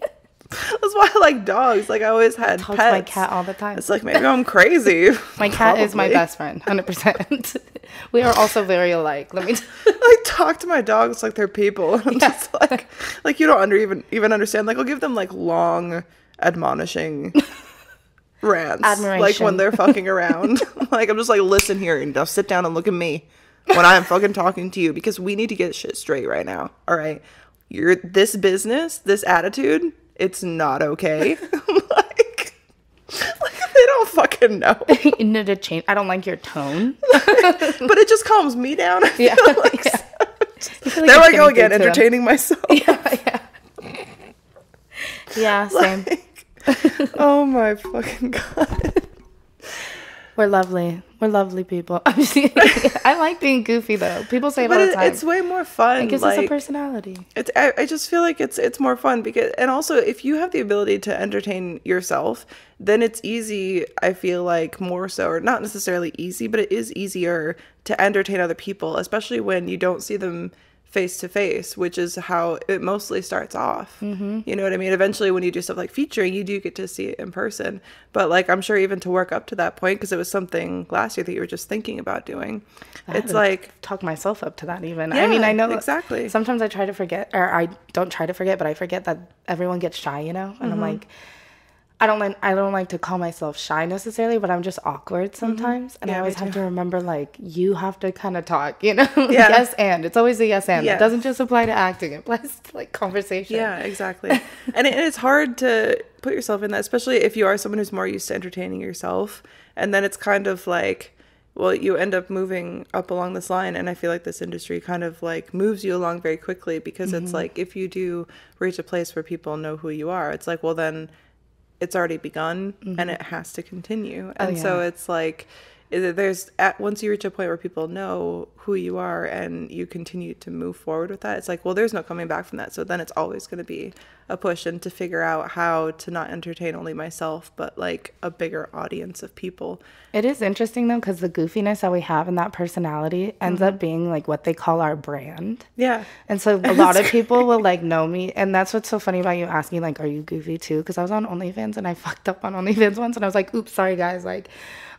That's why I like dogs. Like I always had Talk pets. to my cat all the time. It's like maybe I'm crazy. My cat is my best friend, 100%. we are also very alike. Let me t- I talk to my dogs like they're people. I'm just like, like you don't under even even understand. Like I'll give them like long admonishing rants, like when they're fucking around. like I'm just like, listen here and now sit down and look at me when I'm fucking talking to you because we need to get shit straight right now. All right, you're this business, this attitude. It's not okay. like, like they don't fucking know. you need to change. I don't like your tone. but it just calms me down. I feel Yeah. like yeah. so- like there I go again, them. entertaining myself. Yeah, yeah. Yeah, same. Like, oh my fucking god. We're lovely. We're lovely people. I like being goofy though. People say it But all the time. it's way more fun. it gives us a personality. it's I, I just feel like it's it's more fun because and also if you have the ability to entertain yourself then it's easy i feel like more so or not necessarily easy but it is easier to entertain other people especially when you don't see them face to face which is how it mostly starts off mm-hmm. you know what i mean eventually when you do stuff like featuring you do get to see it in person but like i'm sure even to work up to that point because it was something last year that you were just thinking about doing it's like talk myself up to that even. yeah, I mean, I know exactly. Sometimes I try to forget, or I don't try to forget, but I forget that everyone gets shy, you know. And I'm Mm-hmm. like, I don't like, I don't like to call myself shy necessarily, but I'm just awkward sometimes, and Mm-hmm. Yeah, I always have to remember like you have to kind of talk, you know. Yeah. yes, and it's always a yes and. Yes. It doesn't just apply to acting; it applies to like conversation. Yeah, exactly. and, it, and it's hard to put yourself in that, especially if you are someone who's more used to entertaining yourself. And then it's kind of like, well, you end up moving up along this line. And I feel like this industry kind of like moves you along very quickly because it's like if you do reach a place where people know who you are, it's like, well, then it's already begun and mm-hmm. it has to continue. Oh, and so yeah. it's like, is- that there's at once you reach a point where people know who you are and you continue to move forward with that it's like well there's no coming back from that so then it's always going to be a push and to figure out how to not entertain only myself but like a bigger audience of people It is interesting though, because the goofiness that we have in that personality ends Mm-hmm. up being like what they call our brand. yeah And so a lot of people will like know me. And that's what's so funny about you asking, like, are you goofy too? Because I was on OnlyFans and I fucked up on OnlyFans once and I was like, oops, sorry guys. Like,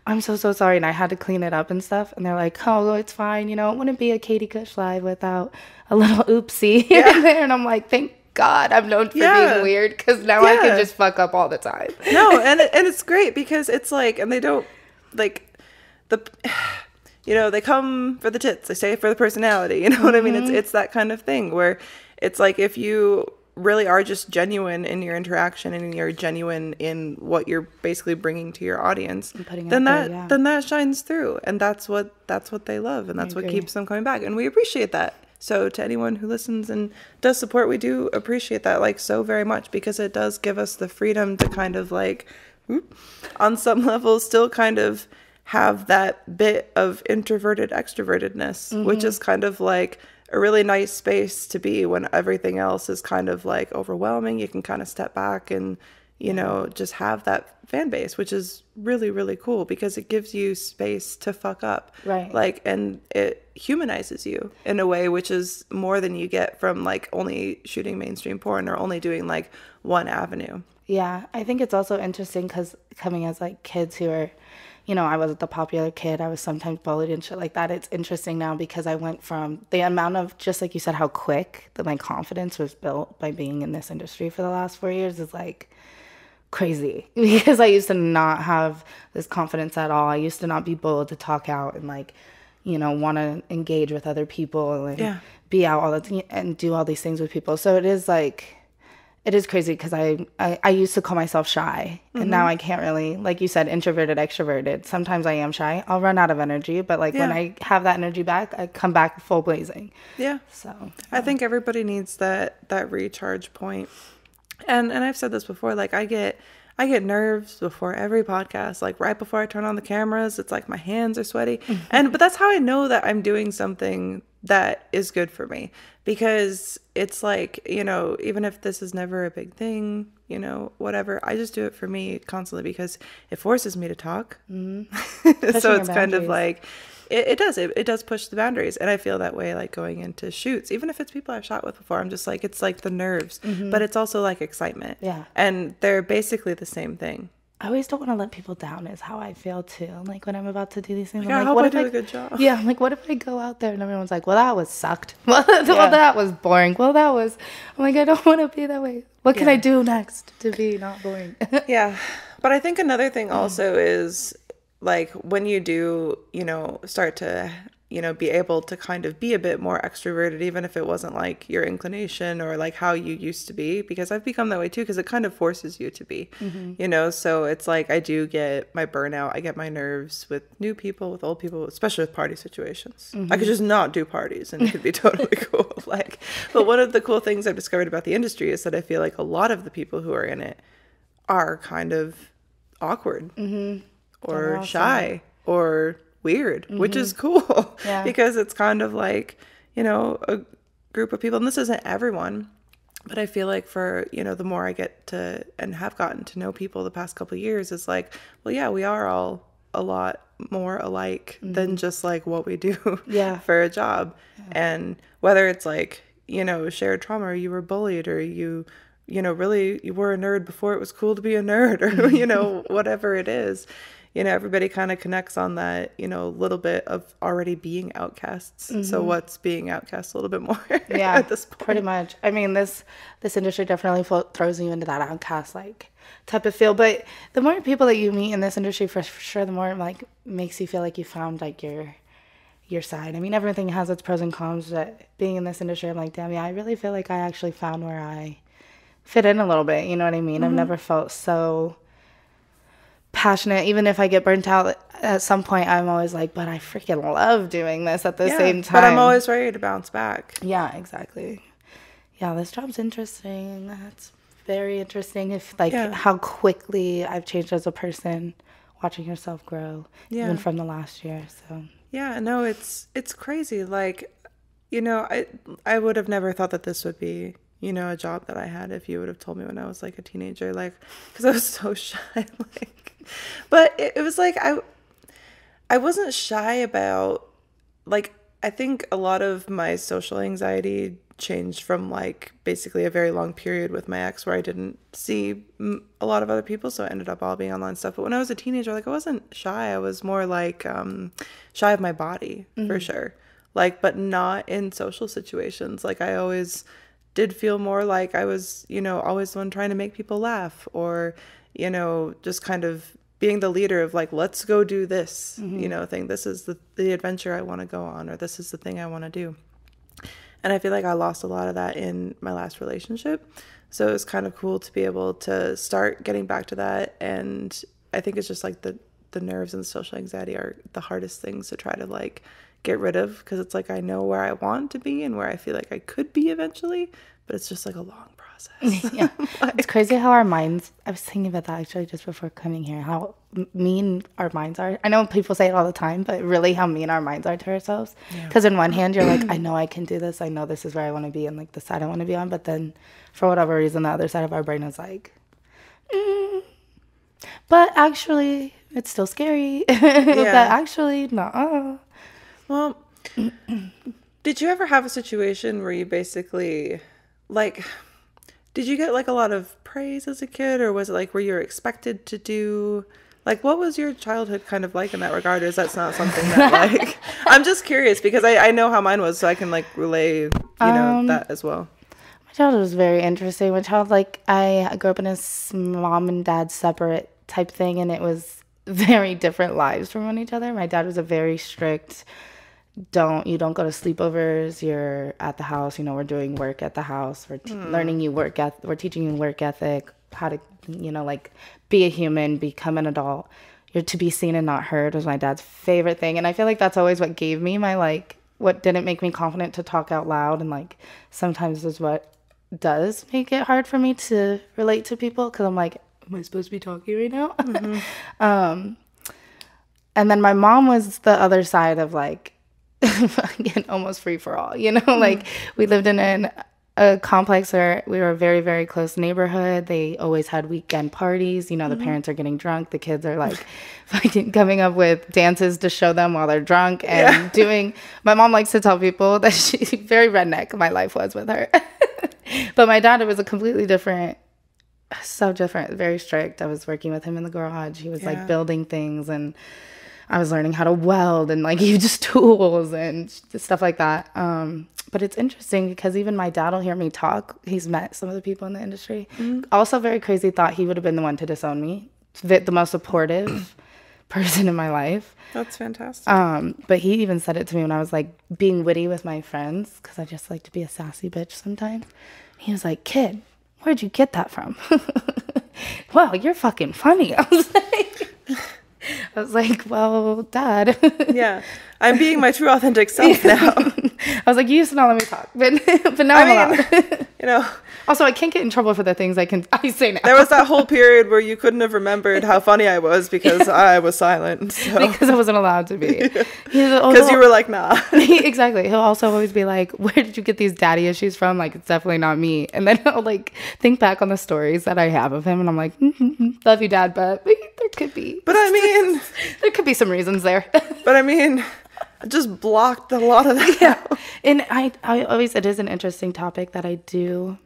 I'm so, so sorry. And I had to clean it up and stuff. And they're like, oh, it's fine. You know, it wouldn't be a Katie Kush live without a little oopsie here and there. And I'm like, thank God I'm known for Yeah. being weird because now I can just fuck up all the time. no and it, and it's great because it's like and they don't like the you know they come for the tits they stay for the personality you know what i mean it's mm-hmm. it's that kind of thing where it's like if you really are just genuine in your interaction and you're genuine in what you're basically bringing to your audience then that there, yeah. then that shines through. And that's what that's what they love. And that's what keeps them coming back. And we appreciate that. So to anyone who listens and does support we do appreciate that like so very much because it does give us the freedom to kind of like on some level still kind of have that bit of introverted extrovertedness which is kind of like a really nice space to be when everything else is kind of like overwhelming. You can kind of step back and you know, just have that fan base, which is really, really cool because it gives you space to fuck up. Right. Like, and it humanizes you in a way which is more than you get from like only shooting mainstream porn or only doing like one avenue. Yeah, I think it's also interesting because coming as like kids who are, you know, I was the popular kid. I was sometimes bullied and shit like that. It's interesting now because I went from the amount of just like you said, how quick that my confidence was built by being in this industry for the last four years is like crazy because I used to not have this confidence at all. I used to not be bold to talk out and like, you know, want to engage with other people and Yeah. be out all the time and do all these things with people. So it is like, it is crazy because I, I I used to call myself shy and now mm-hmm. I can't really like you said introverted extroverted. Sometimes I am shy. I'll run out of energy, but like when I have that energy back, I come back full blazing. Yeah. So I think everybody needs that that recharge. And and I've said this before like I get I get nerves before every podcast like right before I turn on the cameras it's like my hands are sweaty. and but that's how I know that I'm doing something that is good for me because it's like, you know, even if this is never a big thing, you know, whatever, I just do it for me constantly because it forces me to talk. so it's kind of like it, it does it, it does push the boundaries and i feel that way like going into shoots even if it's people i've shot with before i'm just like it's like the nerves but it's also like excitement Mm-hmm. Yeah. and they're basically the same thing I always don't want to let people down. Is how I feel too. Like when I'm about to do these things, Like, I I'm like, hope what I if do I a good job. Yeah, I'm like, what if I go out there and everyone's like, well, that was sucked. Well, well that was boring. Well, that was. I'm like, I don't want to be that way. What can I do next to be not boring? yeah but i think another thing also is like when you do you know start to you know be able to kind of be a bit more extroverted even if it wasn't like your inclination or like how you used to be because i've become that way too because it kind of forces you to be mm-hmm. you know? So it's like i do get my burnout. I get my nerves with new people with old people especially with party situations. I could mm-hmm. just not do parties and it could be totally cool like but one of the cool things i've discovered about the industry is that i feel like a lot of the people who are in it are kind of awkward mm-hmm. Or shy or weird, which is mm-hmm. cool Yeah. because it's kind of like, you know, a group of people, and this isn't everyone. But I feel like for, you know, the more I get to and have gotten to know people the past couple of years, it's like, well, yeah, we are all a lot more alike than mm-hmm. just like what we do Yeah. for a job. And whether it's like, you know, shared trauma or you were bullied or you, you know, really you were a nerd before it was cool to be a nerd or, you know, whatever it is. You know, everybody kind of connects on that, you know, little bit of already being outcasts. So mm-hmm. what's being outcast a little bit more yeah, at this point? pretty much. I mean, this this industry definitely throws you into that outcast like type of feel. But the more people that you meet in this industry, for, for sure, the more like makes you feel like you found like your your side. I mean, everything has its pros and cons. But being in this industry, I'm like, damn, yeah, I really feel like I actually found where I fit in a little bit. You know what I mean? I've mm-hmm. never felt so passionate. Even if I get burnt out at some point, I'm always like, but I freaking love doing this at the Yeah, same time. But I'm always ready to bounce back. Yeah, exactly. Yeah, this job's interesting. That's very interesting. If like Yeah. how quickly I've changed as a person, watching yourself grow, Yeah. even from the last year. So Yeah, no, it's it's crazy. Like, you know, I I would have never thought that this would be, you know, a job that I had if you would have told me when I was like a teenager, like, because I was so shy. Like, but it, it was like I I wasn't shy about like I think a lot of my social anxiety changed from like basically a very long period with my ex where I didn't see mm, a lot of other people so it ended up all being online stuff. But when I was a teenager like I wasn't shy. I was more like um shy of my body for sure. Like but not in social situations. Like I always did feel more like I was, you know, always the one trying to make people laugh or, you know, just kind of being the leader of like, let's go do this, you mm-hmm. know, thing. This is the, the adventure I want to go on or this is the thing I want to do. And I feel like I lost a lot of that in my last relationship. So it was kind of cool to be able to start getting back to that. And I think it's just like the, the nerves and the social anxiety are the hardest things to try to like get rid of because it's like I know where I want to be and where I feel like I could be eventually, but it's just like a long process. yeah, it's crazy how our minds. I was thinking about that actually just before coming here. How mean our minds are. I know people say it all the time, but really how mean our minds are to ourselves. Because in one hand, you're like, I know I can do this. I know this is where I want to be and like the side I want to be on. But then for whatever reason, the other side of our brain is like, "Mm, but actually, it's still scary. but actually, no. Well, did you ever have a situation where you basically, like, did you get like a lot of praise as a kid, or was it like where you were expected to do? Like, what was your childhood kind of like in that regard? Or is that not something that, like, I'm just curious because I, I know how mine was, so I can, like, relay, you know, Um, that as well. My childhood was very interesting. My child, like, I grew up in a mom and dad separate type thing, and it was very different lives from one each other. My dad was a very strict, don't you don't go to sleepovers. You're at the house. You know, we're doing work at the house. We're t- learning you work eth- We're teaching you work ethic, how to, you know, like be a human, become an adult. You're to be seen and not heard was my dad's favorite thing, and I feel like that's always what gave me my like what didn't make me confident to talk out loud, and like sometimes is what does make it hard for me to relate to people because I'm like, am I supposed to be talking right now? um, and then my mom was the other side of like, again, almost free for all. You know, mm-hmm. like we lived in an a complex where we were a very very close neighborhood. They always had weekend parties. You know, the mm-hmm. parents are getting drunk. The kids are like fucking coming up with dances to show them while they're drunk and doing. My mom likes to tell people that she very redneck. My life was with her, but my dad it was a completely different so different, very strict. I was working with him in the garage. He was Yeah. like building things and I was learning how to weld and like use tools and stuff like that. Um, but it's interesting because even my dad will hear me talk. He's met some of the people in the industry. Also, very crazy thought he would have been the one to disown me. The, the most supportive person in my life. That's fantastic. Um, but he even said it to me when I was like being witty with my friends because I just like to be a sassy bitch sometimes. He was like, "Kid, where'd you get that from?" well, you're fucking funny. I was like, I was like, well, Dad. yeah. I'm being my true authentic self now. I was like, you used to not let me talk, but but now I I'm mean, allowed. you know, also, I can't get in trouble for the things I can I say now. there was that whole period where you couldn't have remembered how funny I was because I was silent. So because I wasn't allowed to be. Because because you were like, nah. exactly. He'll also always be like, "Where did you get these daddy issues from?" Like, it's definitely not me. And then I'll like think back on the stories that I have of him, and I'm like, mm-hmm, "Love you, dad," but there could be, But I mean, there could be some reasons there. but I mean, I just blocked a lot of that. yeah, and I, I always it is an interesting topic that I do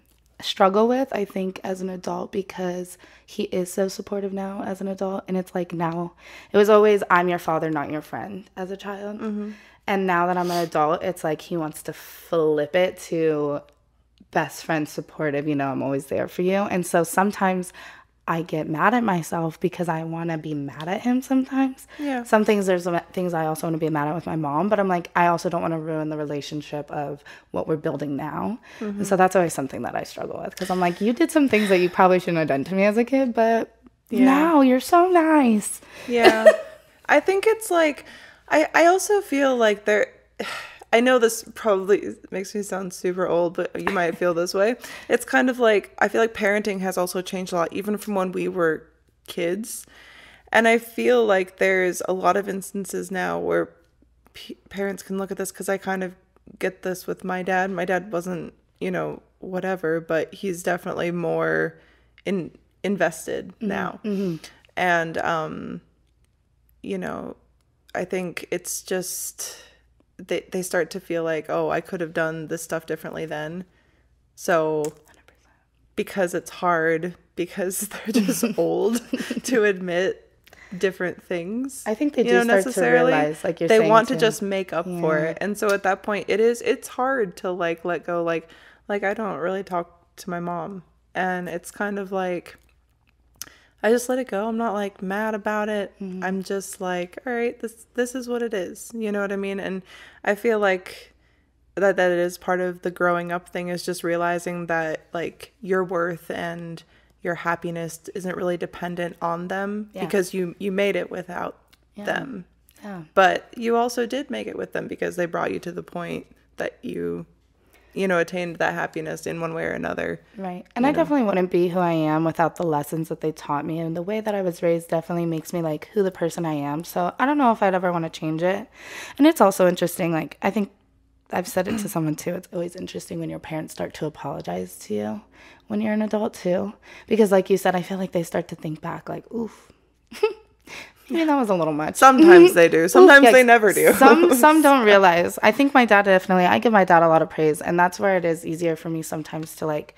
struggle with. I think as an adult because he is so supportive now as an adult, and it's like now it was always I'm your father, not your friend as a child, mm-hmm. and now that I'm an adult, it's like he wants to flip it to best friend supportive. You know, I'm always there for you, and so sometimes. I get mad at myself because I want to be mad at him sometimes. Yeah. Some things there's some things I also want to be mad at with my mom, but I'm like I also don't want to ruin the relationship of what we're building now. And so mm-hmm. that's always something that I struggle with because I'm like you did some things that you probably shouldn't have done to me as a kid, but now you're so nice. Yeah. I think it's like I I also feel like there I know this probably makes me sound super old, but you might feel this way. It's kind of like I feel like parenting has also changed a lot even from when we were kids. And I feel like there's a lot of instances now where p- parents can look at this cuz I kind of get this with my dad. My dad wasn't, you know, whatever, but he's definitely more in invested now. And um you know, I think it's just they they start to feel like, oh, I could have done this stuff differently then. So because it's hard because they're just old to admit different things. I think they do start to realize, like you're they want to too. just make up for it. And so at that point it is it's hard to like let go like like I don't really talk to my mom and it's kind of like I just let it go. I'm not like mad about it. Mm-hmm. I'm just like, all right, this this is what it is. You know what I mean? And I feel like that that it is part of the growing up thing is just realizing that like your worth and your happiness isn't really dependent on them Yeah. because you you made it without them. Yeah. But you also did make it with them because they brought you to the point that you you know, attained that happiness in one way or another. Right. And I definitely wouldn't be who I am without the lessons that they taught me. And the way that I was raised definitely makes me like who the person I am. So I don't know if I'd ever want to change it. And it's also interesting. Like, I think I've said it to someone too. It's always interesting when your parents start to apologize to you when you're an adult too. Because, like you said, I feel like they start to think back, like, oof. Maybe that was a little much. Sometimes they do. Sometimes Yeah, they never do. Some some don't realize. I think my dad definitely. I give my dad a lot of praise, and that's where it is easier for me sometimes to like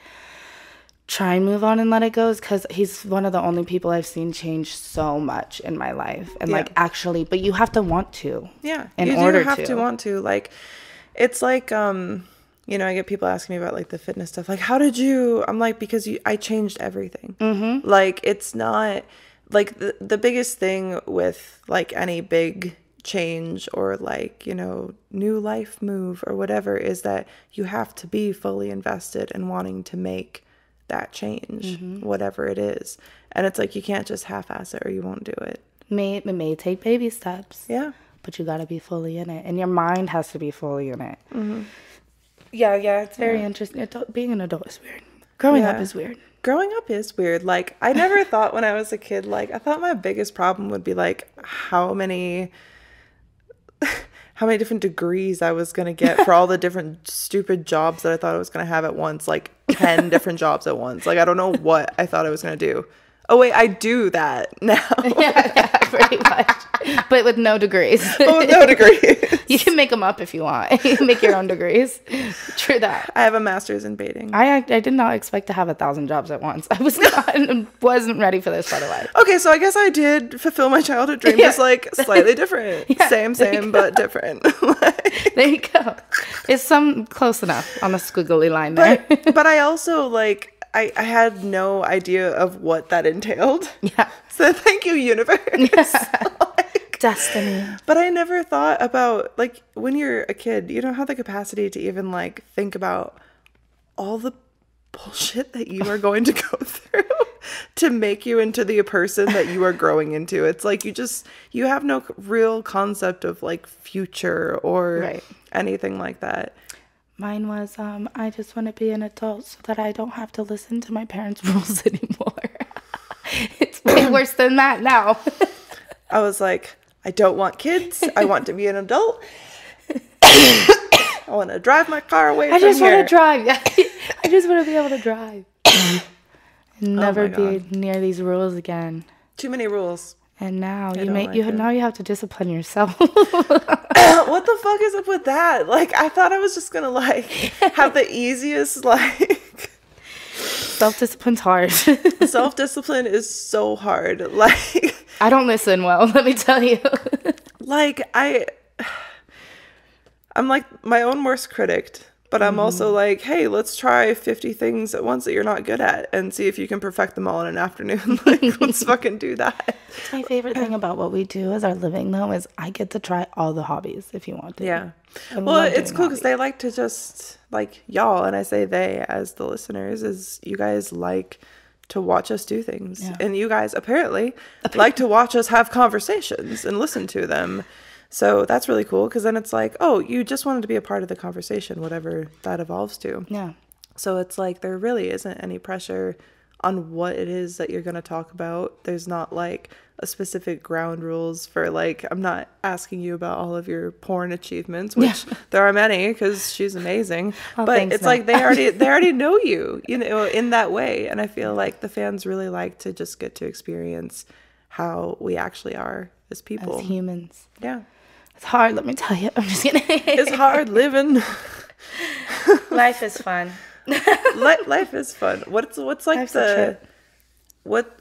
try and move on and let it go, because he's one of the only people I've seen change so much in my life, and like actually. But you have to want to. Yeah, in you order have to. to. want to. Like, it's like um, you know, I get people asking me about like the fitness stuff. Like, how did you? I'm like, because you, I changed everything. Mm-hmm. Like, it's not like the the biggest thing with like any big change or like you know new life move or whatever is that you have to be fully invested in wanting to make that change mm-hmm. whatever it is. And it's like you can't just half-ass it or you won't do it. May it may take baby steps. yeah. but you got to be fully in it and your mind has to be fully in it. Mm-hmm. Yeah yeah it's very interesting Adult, being an adult is weird. Growing up is weird growing up is weird. Like I never thought when I was a kid, like I thought my biggest problem would be like how many how many different degrees I was gonna get for all the different stupid jobs that I thought I was gonna have at once, like ten different jobs at once. Like I don't know what I thought I was gonna do. Oh wait, I do that now. pretty much but with no degrees oh no degree. you can make them up if you want you can make your own degrees true that I have a master's in baiting. I, I did not expect to have a thousand jobs at once. I was not wasn't ready for this By the way. Okay, so I guess I did fulfill my childhood dream, Yeah. just like slightly different. same, same, but different. Like- There you go. It's some close enough on the squiggly line there. but but I also like I, I had no idea of what that entailed. yeah. So thank you, universe. Like, Destiny. but I never thought about like when you're a kid, you don't have the capacity to even like think about all the bullshit that you are going to go through to make you into the person that you are growing into. It's like you just you have no real concept of like future or Right. anything like that. Mine was um I just want to be an adult so that I don't have to listen to my parents' rules anymore. it's way worse than that now. I was like, I don't want kids. I want to be an adult. I want to drive my car away I from just here. want to drive. I just want to be able to drive. And never my be near these rules again. Too many rules. And now you don't make like you it. now you have to discipline yourself. what the fuck is up with that? Like, I thought I was just gonna like have the easiest like Self discipline's hard. self discipline is so hard. Like, I don't listen well, let me tell you. like I, I'm like my own worst critic. But I'm also mm-hmm. like, hey, let's try 50 things at once that you're not good at and see if you can perfect them all in an afternoon. like, let's fucking do that. My favorite thing about what we do as our living though is I get to try all the hobbies if you want to. Yeah. I Well, it's cool because they like to just like y'all, and I say they as the listeners is you guys like to watch us do things, and you guys apparently like to watch us have conversations and listen to them. So that's really cool because then it's like, oh, you just wanted to be a part of the conversation, whatever that evolves to. Yeah. So it's like there really isn't any pressure on what it is that you're going to talk about. There's not like a specific ground rules for like I'm not asking you about all of your porn achievements, which there are many because she's amazing. Oh, but thanks, it's like they already they already know you, you know, in that way. And I feel like the fans really like to just get to experience how we actually are as people. As humans. yeah. It's hard, let me tell you. I'm just kidding. It's hard living. Life is fun. Li- life is fun. What's what's like Life's the what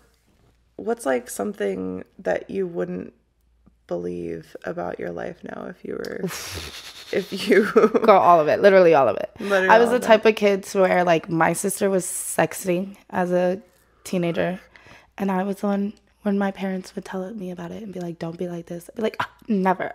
what's like something that you wouldn't believe about your life now if you were if you Girl, all of it. Literally all of it. Literally I was the of it. type of kid where like my sister was sexting as a teenager and I was the one when my parents would tell me about it and be like, Don't be like this. I'd be like, "Ah, never.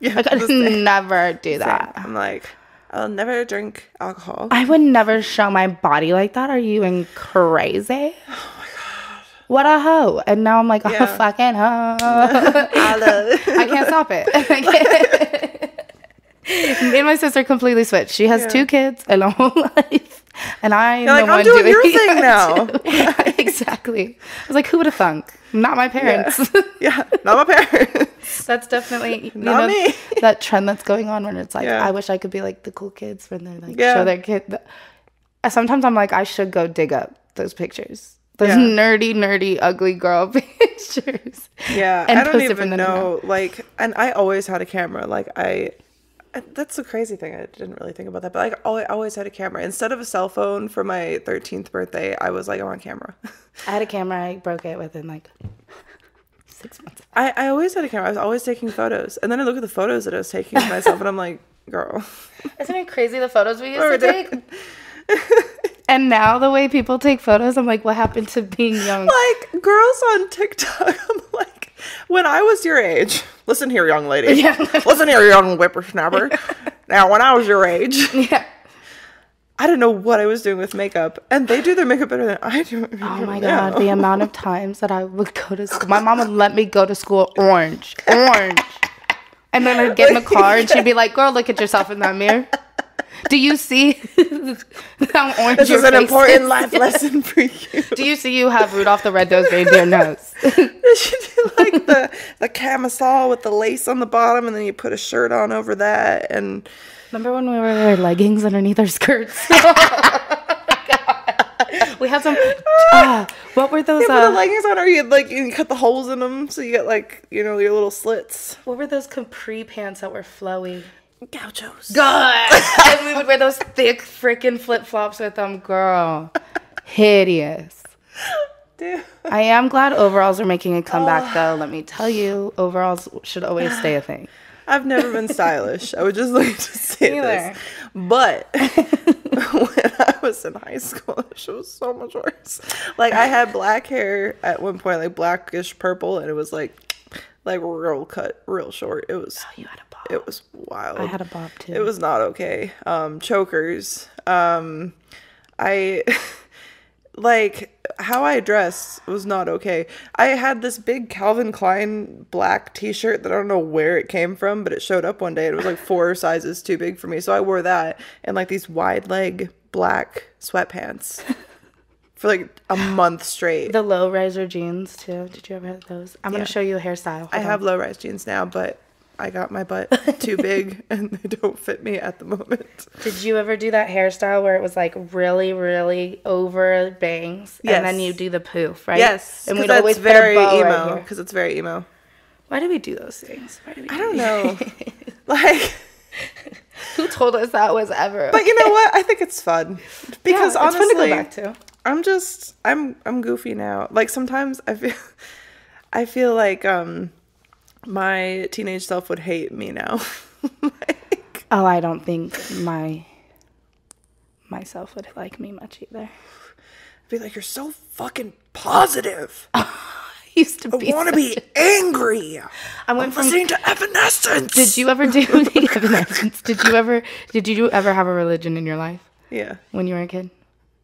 Yeah, I could never do that. I'm like I'll never drink alcohol. I would never show my body like that. Are you in crazy? Oh my god. What a hoe. And now I'm like, oh, Yeah. fucking hoe. I love I can't stop it. Can't. Me and my sister completely switched. She has Yeah. two kids and a whole life, and I am like, the "I'm one doing your thing now." exactly. I was like, who would have thunk? Not my parents. Yeah, not my parents. that's definitely you Not know, me. that trend that's going on when it's like, Yeah. I wish I could be like the cool kids when they're like Yeah. show their kid. The... Sometimes I'm like, I should go dig up those pictures. Those Yeah. nerdy, nerdy, ugly girl pictures. Yeah, And I don't post it for even know. Like, and I always had a camera. Like, I. I- That's the crazy thing. I didn't really think about that, but like, I always had a camera instead of a cell phone for my 13th birthday. I was like, I'm on camera. I had a camera. I broke it within like six months. I, I always had a camera. I was always taking photos, and then I look at the photos that I was taking of myself, and I'm like, girl. Isn't it crazy the photos we used What to we're take? and now the way people take photos, I'm like, what happened to being young? like girls on TikTok. I'm like, when I was your age, listen here, young lady. Yeah. listen here, young whippersnapper. now, when I was your age, Yeah. I didn't know what I was doing with makeup, and they do their makeup better than I do. Oh my now. god, the amount of times that I would go to school. My mom would let me go to school orange, orange. And then I'd get in the car and she'd be like, "Girl, look at yourself in that mirror. Do you see how orange This is an important is? life lesson for you. Do you see you have Rudolph the Red-Nosed Reindeer nose? She did like the the camisole with the lace on the bottom, and then you put a shirt on over that, and Remember when we were wearing leggings underneath our skirts? we had some. Ah, what were those? you put the Uh, leggings on, or you like you cut the holes in them, so you get like you know your little slits. what were those capri pants that were flowy? Gauchos. God. and we would wear those thick freaking flip flops with them, girl. Hideous. Dude. I am glad overalls are making a comeback, oh. though. Let me tell you, overalls should always stay a thing. I've never been stylish. I would just like to say Neither. this. But when I was in high school, it was so much worse. Like I had black hair at one point, like blackish purple, and it was like like real cut, real short. It was oh, You had a bob. It was wild. I had a bob too. It was not okay. Um, chokers. Um, I like how I dressed was not okay. I had this big Calvin Klein black T-shirt that I don't know where it came from, but it showed up one day. and It was like four sizes too big for me, so I wore that and like these wide leg black sweatpants for like a month straight. the low riser jeans too. Did you ever have those? I'm Yeah. gonna show you a hairstyle. I Hold have low rise jeans now, but I got my butt too big and they don't fit me at the moment. Did you ever do that hairstyle where it was like really, really over bangs, and then you do the poof, right? Yes, and we'd always very put a bow right emo because it's very emo. Why do we do those things? Why do we I do don't know, like, Who told us that was ever? but you know what? I think it's fun because yeah, honestly, fun to go back to. I'm just I'm I'm goofy now. Like sometimes I feel I feel like um my teenage self would hate me now. like, Oh, I don't think my myself would like me much either. I'd be like, you're so fucking positive. Used to be. I want to be angry. I went I'm from. listening to Evanescence. Did you ever do the Evanescence? Did you ever? Did you ever have a religion in your life Yeah, when you were a kid?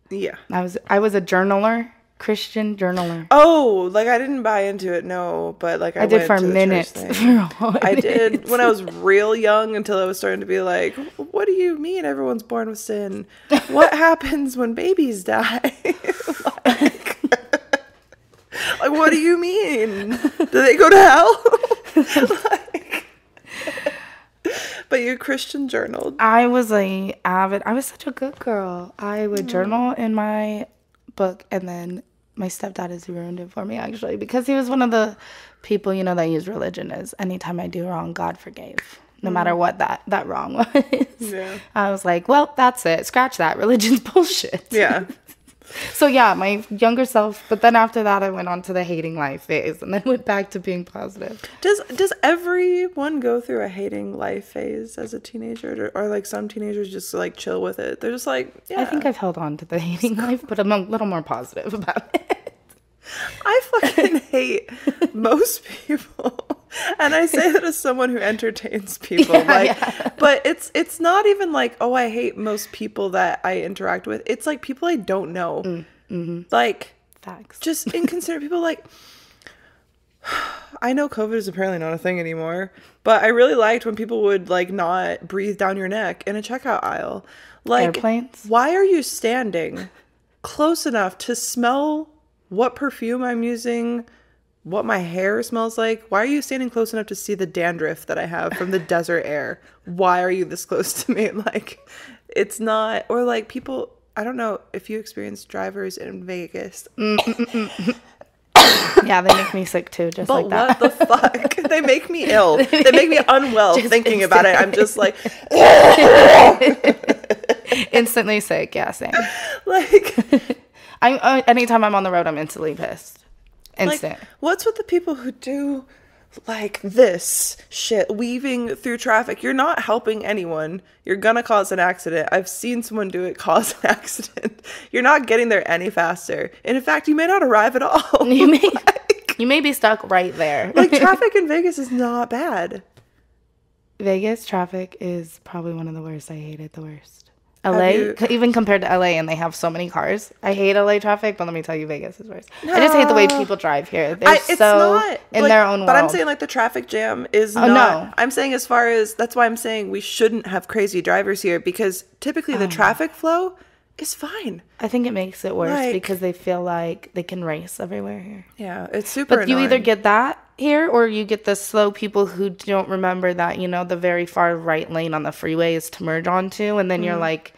yeah. I was. I was a journaler, Christian journaler. Oh, like I didn't buy into it, no, but like I, I did went for to the church minutes. For a whole I did when I was real young until I was starting to be like, what do you mean everyone's born with sin? What happens when babies die? like, like, what do you mean? Do they go to hell? Like- but you Christian journaled. I was a avid. I was such a good girl. I would mm. journal in my book, and then my stepdad has ruined it for me actually because he was one of the people you know that use religion as anytime I do wrong, God forgave, no mm. matter what that that wrong was. Yeah. I was like, well, that's it. Scratch that. Religion's bullshit. Yeah. So yeah, my younger self. But then after that, I went on to the hating life phase, and then went back to being positive. Does does everyone go through a hating life phase as a teenager, or, or like some teenagers just like chill with it? They're just like, yeah. I think I've held on to the hating life, but I'm a little more positive about it. I fucking hate most people. And I say that as someone who entertains people. Yeah, like yeah. but it's it's not even like, oh, I hate most people that I interact with. It's like people I don't know. Mm, mm-hmm. Like Facts. just inconsiderate people like I know COVID is apparently not a thing anymore, but I really liked when people would like not breathe down your neck in a checkout aisle. Like, Airplanes? why are you standing close enough to smell what perfume I'm using, what my hair smells like? Why are you standing close enough to see the dandruff that I have from the desert air? Why are you this close to me? Like, it's not, or like people, I don't know if you experience drivers in Vegas, Yeah, they make me sick too, just but like that. what the fuck? they make me ill. They make me unwell thinking about it. I'm just like, Instantly sick. Yeah, same. like, I uh, anytime I'm on the road, I'm instantly pissed. Like, what's with the people who do like this shit, weaving through traffic? You're not helping anyone. You're gonna cause an accident. I've seen someone do it cause an accident. You're not getting there any faster. And in fact, you may not arrive at all. you may you may be stuck right there. like traffic in Vegas is not bad. Vegas traffic is probably one of the worst. I hate it the worst. LA, you- even compared to LA, and they have so many cars. I hate LA traffic, but let me tell you, Vegas is worse. I just hate the way people drive here. They're I, it's so not in like- their own world. But I'm saying like the traffic jam is Oh, not. no. I'm saying as far as that's why I'm saying we shouldn't have crazy drivers here because typically Oh. the traffic flow is fine. I think it makes it worse Like- because they feel like they can race everywhere here. Yeah, it's super. But you either get that here or you get the slow people who don't remember that, you know, the very far right lane on the freeway is to merge onto. And then Mm-hmm. you're like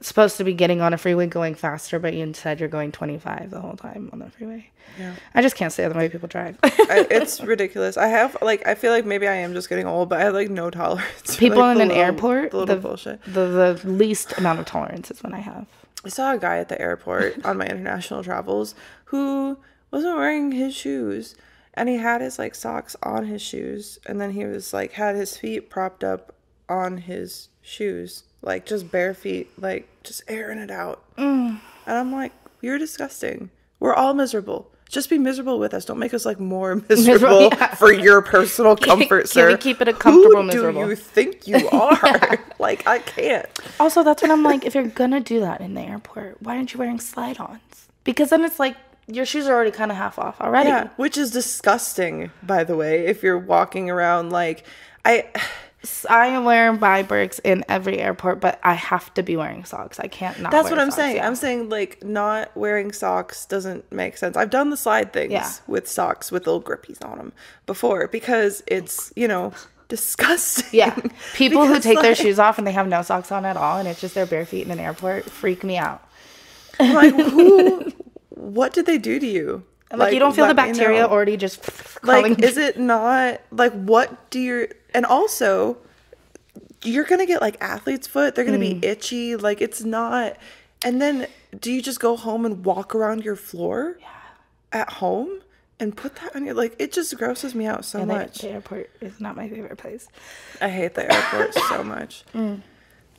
supposed to be getting on a freeway going faster, but you instead you're going 25 the whole time on the freeway. Yeah. I just can't stand the way people drive. I, it's ridiculous. I have like I feel like maybe I am just getting old, but I have like no tolerance. for, people like, in an little- airport, the little the, bullshit. the the least amount of tolerance is when I have. I saw a guy at the airport on my international travels who wasn't wearing his shoes and he had his like socks on his shoes and then he was like had his feet propped up on his shoes like just bare feet like just airing it out mm. and i'm like you're disgusting we're all miserable just be miserable with us don't make us like more miserable yeah. for your personal comfort Can we sir keep it a comfortable Who miserable? do you think you are like i can't Also, that's what I'm like. If you're gonna do that in the airport, why aren't you wearing slide-ons? Because then it's like your shoes are already kind of half off already. Yeah, which is disgusting, by the way. If you're walking around like, I, I am wearing Vibrix in every airport, but I have to be wearing socks. I can't not. that's what I'm saying. yeah. I'm saying like not wearing socks doesn't make sense. I've done the slide things Yeah. with socks with little grippies on them before because it's you know disgusting. Yeah, people who take their shoes off and they have no socks on at all, and it's just their bare feet in an airport, freak me out. Like who? what did they do to you? I'm like, you don't feel the bacteria already just like is it not like what do your and also you're gonna get like athlete's foot. They're gonna Mm. be itchy. Like it's not and then do you just go home and walk around your floor at home and put that on your like it just grosses me out so Yeah, much. the airport is not my favorite place. i hate the airport so much. I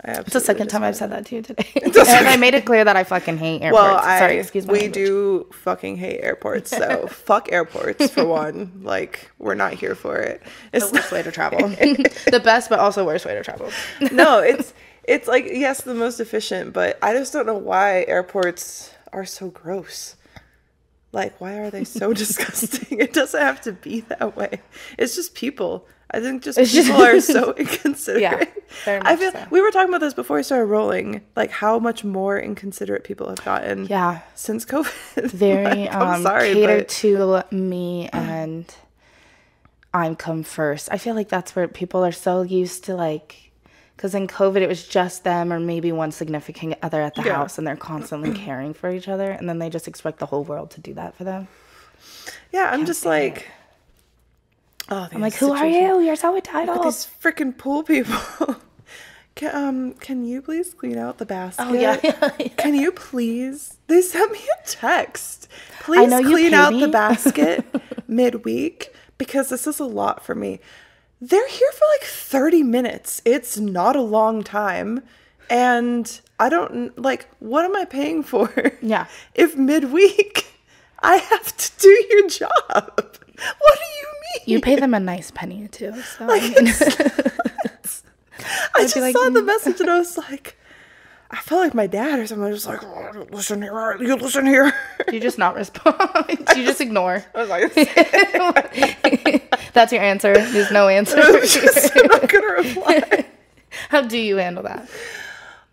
It's the second time I've said that to you today, and I made it clear that I fucking hate airports. well, I Sorry, excuse me. we do fucking hate airports. So fuck airports for one. Like we're not here for it. It's the worst way to travel. the best, but also worst way to travel. no, it's it's like yes, the most efficient, but I just don't know why airports are so gross. Like, why are they so disgusting? It doesn't have to be that way. It's just people. I think just people are so inconsiderate. Yeah, very I feel so. we were talking about this before we started rolling, like how much more inconsiderate people have gotten. Yeah, Since COVID. very Like, um, sorry, catered but to me and I'm come first. I feel like that's where people are so used to like, because in COVID it was just them or maybe one significant other at the Yeah. house, and they're constantly caring for each other, and then they just expect the whole world to do that for them. yeah, I'm just like, oh, I'm like, who are you? You're so entitled. These freaking pool people. Can, um, can you please clean out the basket? Oh, yeah, yeah, yeah. Can you please? They sent me a text. Please clean out me. the basket midweek because this is a lot for me. They're here for like 30 minutes. It's not a long time. And I don't like what am I paying for? Yeah. If midweek I have to do your job. What do you mean? You pay them a nice penny too. So Like, I mean, I just like, saw the "Mm." message and I was like, I felt like my dad or something. Just like, "Oh, listen here, you listen here. Do you just not respond? You just ignore? Like, That's your answer. There's no answer. I'm not gonna reply. How do you handle that?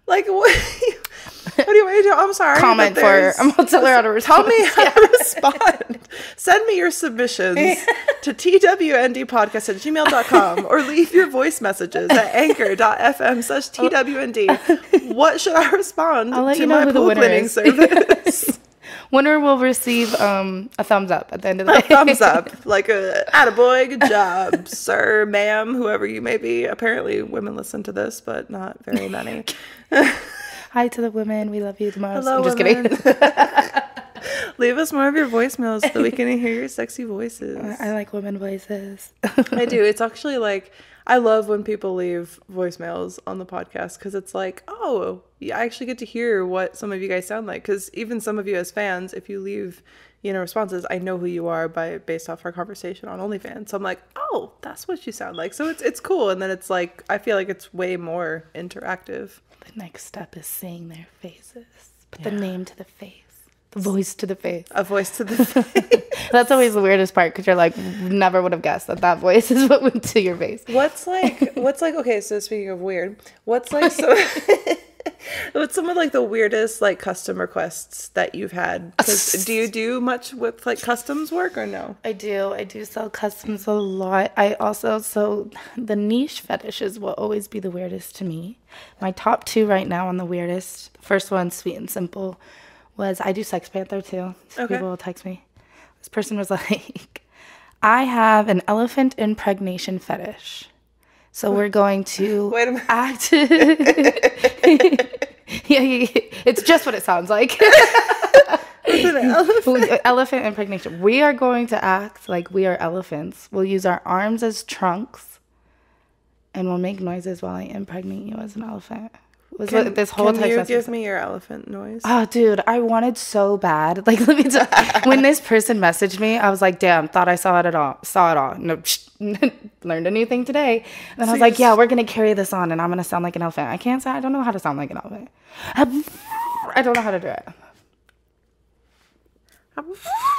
Like, what? What do you want me to do? I'm sorry. Comment for. I'm gonna tell her how to respond. Tell me how to respond. Send me your submissions to twndpodcast at gmail.com or leave your voice messages at anchor.fm slash twnd. What should I respond I'll let to you know my pool winner cleaning is. service? Winner will receive um, a thumbs up at the end of the day. Thumbs up. Like a attaboy, good job, sir, ma'am, whoever you may be. Apparently women listen to this, but not very many. Hi to the women. We love you the most. Hello, I'm just women. kidding. Leave us more of your voicemails so we can hear your sexy voices. I like women voices. I do. It's actually like I love when people leave voicemails on the podcast because it's like, oh, yeah, I actually get to hear what some of you guys sound like. Because even some of you as fans, if you leave, you know, responses, I know who you are by based off our conversation on OnlyFans. So I'm like, oh, that's what you sound like. So it's it's cool, and then it's like I feel like it's way more interactive. Next step is seeing their faces. Put the name to the face. The voice to the face. A voice to the. Face. That's always the weirdest part because you're like, never would have guessed that that voice is what went to your face. What's like what's like okay, so speaking of weird, what's like so what's some of like the weirdest like custom requests that you've had? do you do much with like customs work or no? I do. I do sell customs a lot. I also so the niche fetishes will always be the weirdest to me. My top two right now on the weirdest. First one, sweet and simple, was I do Sex Panther too. So Okay. people will text me. This person was like, I have an elephant impregnation fetish. So we're going to Wait a minute. act. It's just what it sounds like. elephant impregnation. We are going to act like we are elephants. We'll use our arms as trunks, and we'll make noises while I impregnate you as an elephant. Was what this whole Can you give me your elephant noise? Oh, dude, I wanted so bad. Like, let me tell when this person messaged me, I was like, damn, thought I saw it at all. Saw it all. No, learned a new thing today. And then I was like, yeah, we're going to carry this on and I'm going to sound like an elephant. I can't say, I don't know how to sound like an elephant. I don't know how to do it.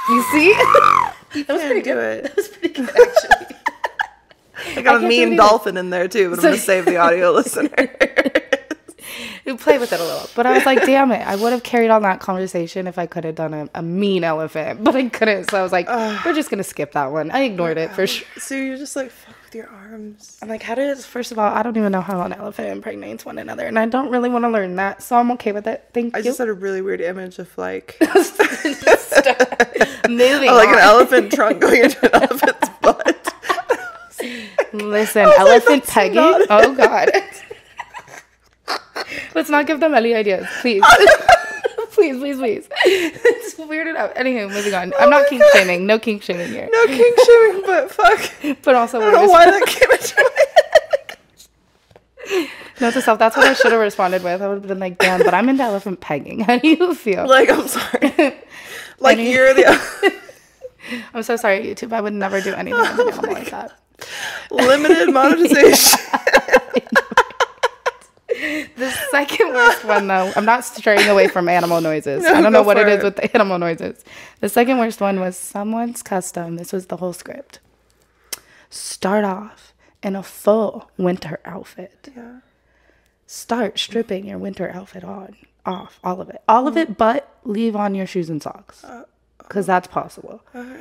You see? that was pretty good. That was pretty good, actually. I got a mean dolphin in there too, but I'm gonna save the audio listener. We play with it a little. But I was like, damn it. I would have carried on that conversation if I could have done a, a mean elephant, but I couldn't. So I was like, we're just going to skip that one. I ignored it for sure. so you're just like fuck with your arms. I'm like, how does, first of all, I don't even know how an elephant impregnates one another. And I don't really want to learn that. So I'm okay with it. Thank I you. I just had a really weird image of like Moving like an elephant trunk going into an elephant's butt. Listen, elephant that's pegging. Oh, God. Let's not give them any ideas, please. Please, please, please. it's weirded out. Anywho, moving on. I'm oh not kink shaming. No kink shaming here. No king shaming, but fuck. But also, I don't know why that came into my Note to self, that's what I should have responded with. I would have been like, damn, but I'm into elephant pegging. How do you feel? Like, I'm sorry. Like, Any- you're the I'm so sorry, YouTube. I would never do anything animal oh like that. limited monetization. The second worst one, though, I'm not straying away from animal noises. I don't know what for it is with the animal noises. The second worst one was someone's custom. This was the whole script. Start off in a full winter outfit. Yeah. Start stripping your winter outfit on, off, all of it. All of it, but leave on your shoes and socks. Uh, Because that's possible. Oh,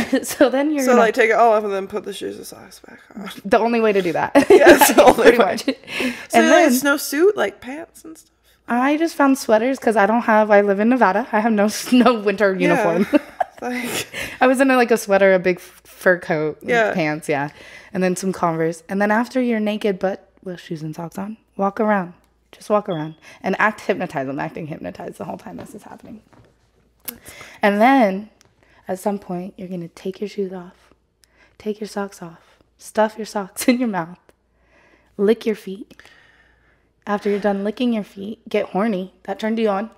okay. so then you're So, gonna, like, take it all off and then put the shoes and socks back on. the only way to do that. Yeah, that's the only pretty way. much. So, and like, then no suit, like pants and stuff. I just found sweaters because I don't have. I live in Nevada. I have no no winter uniform. Yeah. like, I was in a, like a sweater, a big fur coat, Yeah. pants, yeah, and then some Converse. And then after you're naked but with shoes and socks on, walk around. Just walk around and act hypnotized. I'm acting hypnotized the whole time this is happening. And then at some point, you're going to take your shoes off, take your socks off, stuff your socks in your mouth, lick your feet. After you're done licking your feet, get horny. That turned you on.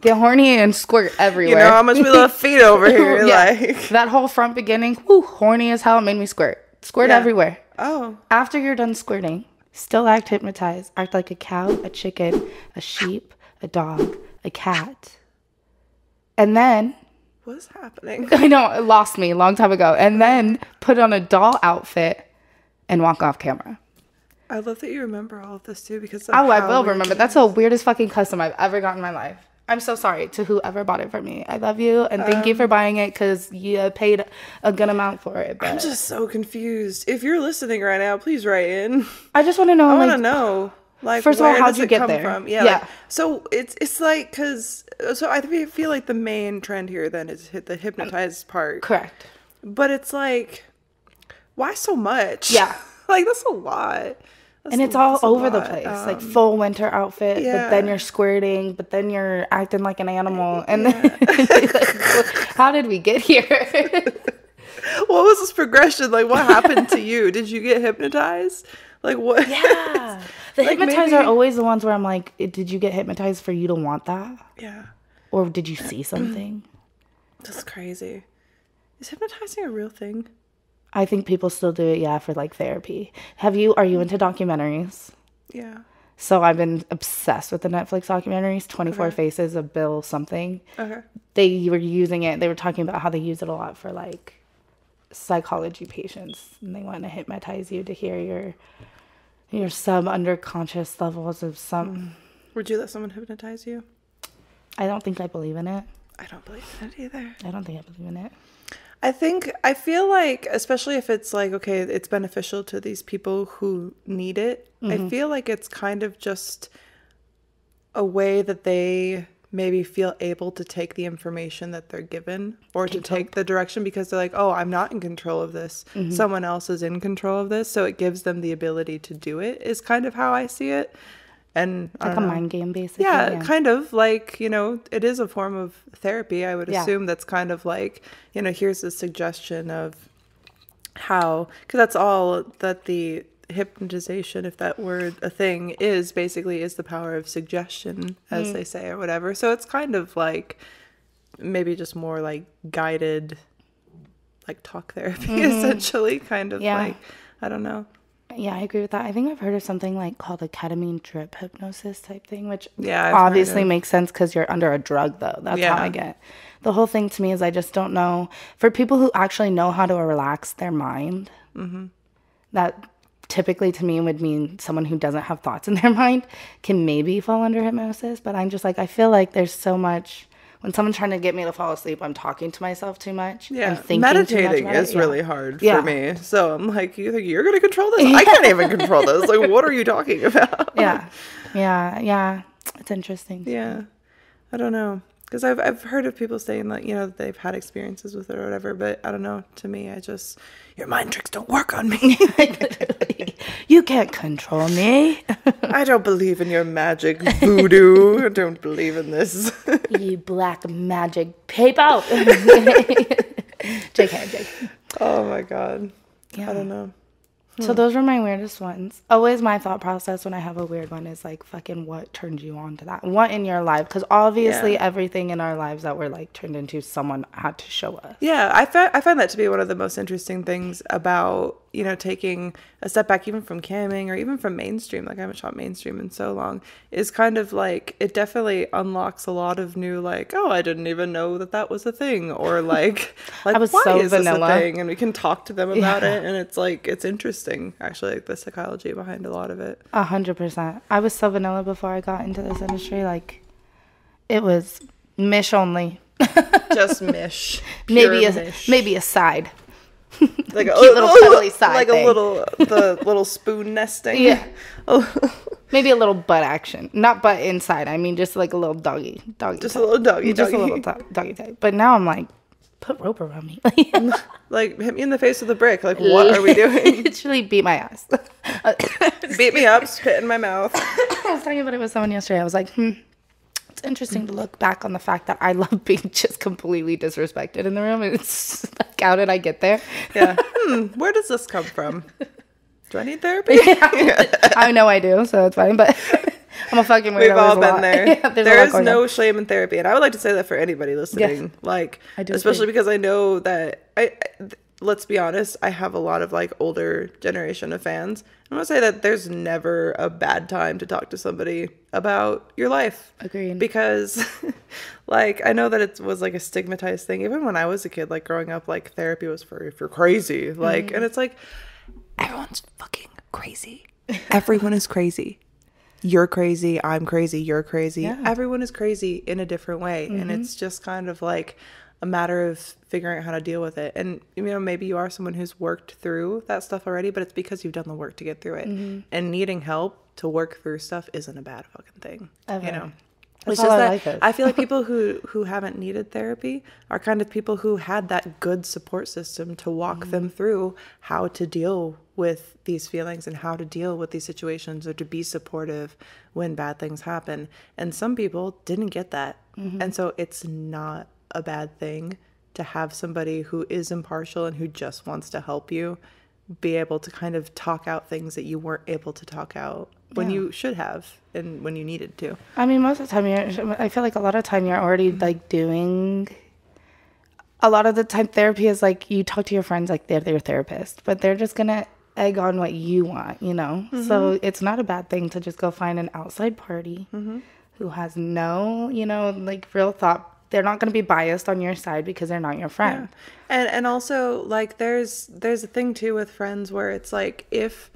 Get horny and squirt everywhere. you know how much we love feet over here. Yeah. Like, that whole front beginning, whoo, horny as hell, made me squirt. Squirt Yeah. everywhere. oh, After you're done squirting, Still act hypnotized. Act like a cow, a chicken, a sheep, a dog, a cat. And then, What's happening? I know it lost me a long time ago. And then put on a doll outfit and walk off camera. I love that you remember all of this too because. Oh, I will remember. That's the weirdest fucking custom I've ever gotten in my life. I'm so sorry to whoever bought it for me. I love you and thank you for um, buying it because you paid a good amount for it. But I'm just so confused. If you're listening right now, please write in. I just want to know, I want like, to know. Like, First of all, how'd you get come there? From? Yeah. Yeah. like- so it's it's like because so I fe- feel like the main trend here then is hit the hypnotized part. correct. But it's like, why so much? Yeah. like that's a lot. That's and a- it's all over the place like Um, full winter outfit but then you're squirting but then you're acting like an animal and then how did we get here what was this progression? Like, what happened to you? Did you get hypnotized? Like what? yeah the Like, hypnotized are always the ones where i'm like did you get hypnotized for you to want that Yeah. or did you see something That's crazy. Is hypnotizing a real thing? i think people still do it yeah for like therapy have you are you into documentaries Yeah. so i've been obsessed with the netflix documentaries 24 faces of bill something Okay. they were using it they were talking about how they use it a lot for like psychology patients and they want to hypnotize you to hear your your sub underconscious levels of some Would you let someone hypnotize you? i don't think i believe in it I don't believe in it either. i don't think i believe in it I think I feel like especially if it's like okay, it's beneficial to these people who need it. I mm-hmm. feel like it's kind of just a way that they maybe feel able to take the information that they're given or to take the direction because they're like, "Oh, I'm not in control of this. Mm-hmm. Someone else is in control of this." So it gives them the ability to do it. Is kind of how I see it. And like a know. mind game basically Yeah, kind of like, you know, it is a form of therapy. I would Yeah. assume that's kind of like, you know, here's a suggestion of how, because that's all that the hypnotization, if that word a thing is, basically is the power of suggestion, as they say, or whatever. So it's kind of like maybe just more like guided, like talk therapy, essentially, kind of Yeah. like, I don't know. yeah i agree with that i think i've heard of something like called a ketamine drip hypnosis type thing which Yeah, I've obviously makes sense because you're under a drug though that's how i get the whole thing to me is i just don't know for people who actually know how to relax their mind Mm-hmm. that typically to me would mean someone who doesn't have thoughts in their mind can maybe fall under hypnosis but i'm just like i feel like there's so much when someone's trying to get me to fall asleep i'm talking to myself too much Yeah, I'm thinking too much meditating is Yeah. really hard Yeah. for me. So I'm like, you think you're gonna control this? I can't even control this. Like, what are you talking about? yeah yeah yeah it's interesting Yeah, I don't know. Because I've I've heard of people saying that you know that they've had experiences with it or whatever, but I don't know. To me, I just your mind tricks don't work on me. you can't control me I don't believe in your magic voodoo. I don't believe in this. you black magic paper jk jk oh my god. Yeah. I don't know. So hmm. those were my weirdest ones. Always my thought process when I have a weird one is like, fucking, what turned you on to that? What in your life? Because obviously Yeah. everything in our lives that we're like turned into, someone had to show us. Yeah, I find I find that to be one of the most interesting things about you know taking a step back, even from camming or even from mainstream. Like I haven't shot mainstream in so long. Is kind of like it definitely unlocks a lot of new like oh I didn't even know that that was a thing or like like I was why so is this a thing and we can talk to them about Yeah. it and it's like it's interesting actually like the psychology behind a lot of it. A hundred percent. I was so vanilla before I got into this industry. Like, it was mish only. Just mish, maybe a mish. maybe a side. like a little cuddly side like thing. a little the little spoon nesting. Yeah. Oh. Maybe a little butt action. Not butt inside. I mean, just like a little doggy, doggy. Just a little doggy, Just a little do- doggy type. But now I'm like, put rope around me. Like hit me in the face with a brick. Like what are we doing? Literally beat my ass. Beat me up, spit in my mouth. I was talking about it with someone yesterday. I was like, hmm, it's interesting to look back on the fact that I love being just completely disrespected in the room. And it's like, how did I get there? Yeah. Hmm, where does this come from? Do I need therapy? I know I do, so it's fine. But I'm a fucking weirdo. We've all been there. Yeah, there is no on. shame in therapy, and I would like to say that for anybody listening. Like, I do especially because I know that I, let's be honest, I have a lot of like older generation of fans. I'm gonna say that there's never a bad time to talk to somebody about your life. Agreed. Because, like, I know that it was like a stigmatized thing. Even when I was a kid, like growing up, like therapy was for if you're crazy. Like, mm-hmm. and it's like everyone's fucking crazy. Everyone is crazy. You're crazy. I'm crazy. You're crazy. Yeah. Everyone is crazy in a different way, and mm-hmm. it's just kind of like a matter of figuring out how to deal with it. And you know, maybe you are someone who's worked through that stuff already, but it's because you've done the work to get through it. And needing help to work through stuff isn't a bad fucking thing. Ever. You know. That's It's just I that like it. I feel like people who who haven't needed therapy are kind of people who had that good support system to walk Mm-hmm. them through how to deal with these feelings and how to deal with these situations or to be supportive when bad things happen. And some people didn't get that. Mm-hmm. And so it's not a bad thing to have somebody who is impartial and who just wants to help you be able to kind of talk out things that you weren't able to talk out when you should have and when you needed to. I mean, most of the time, you're. I feel like a lot of time you're already mm-hmm. like doing. A lot of the time, therapy is like you talk to your friends like they're their therapist, but they're just gonna egg on what you want, you know. So mm-hmm. it's not a bad thing to just go find an outside party mm-hmm. who has no, you know, like real thought. They're not gonna be biased on your side because they're not your friend. And and also like there's there's a thing too with friends where it's like if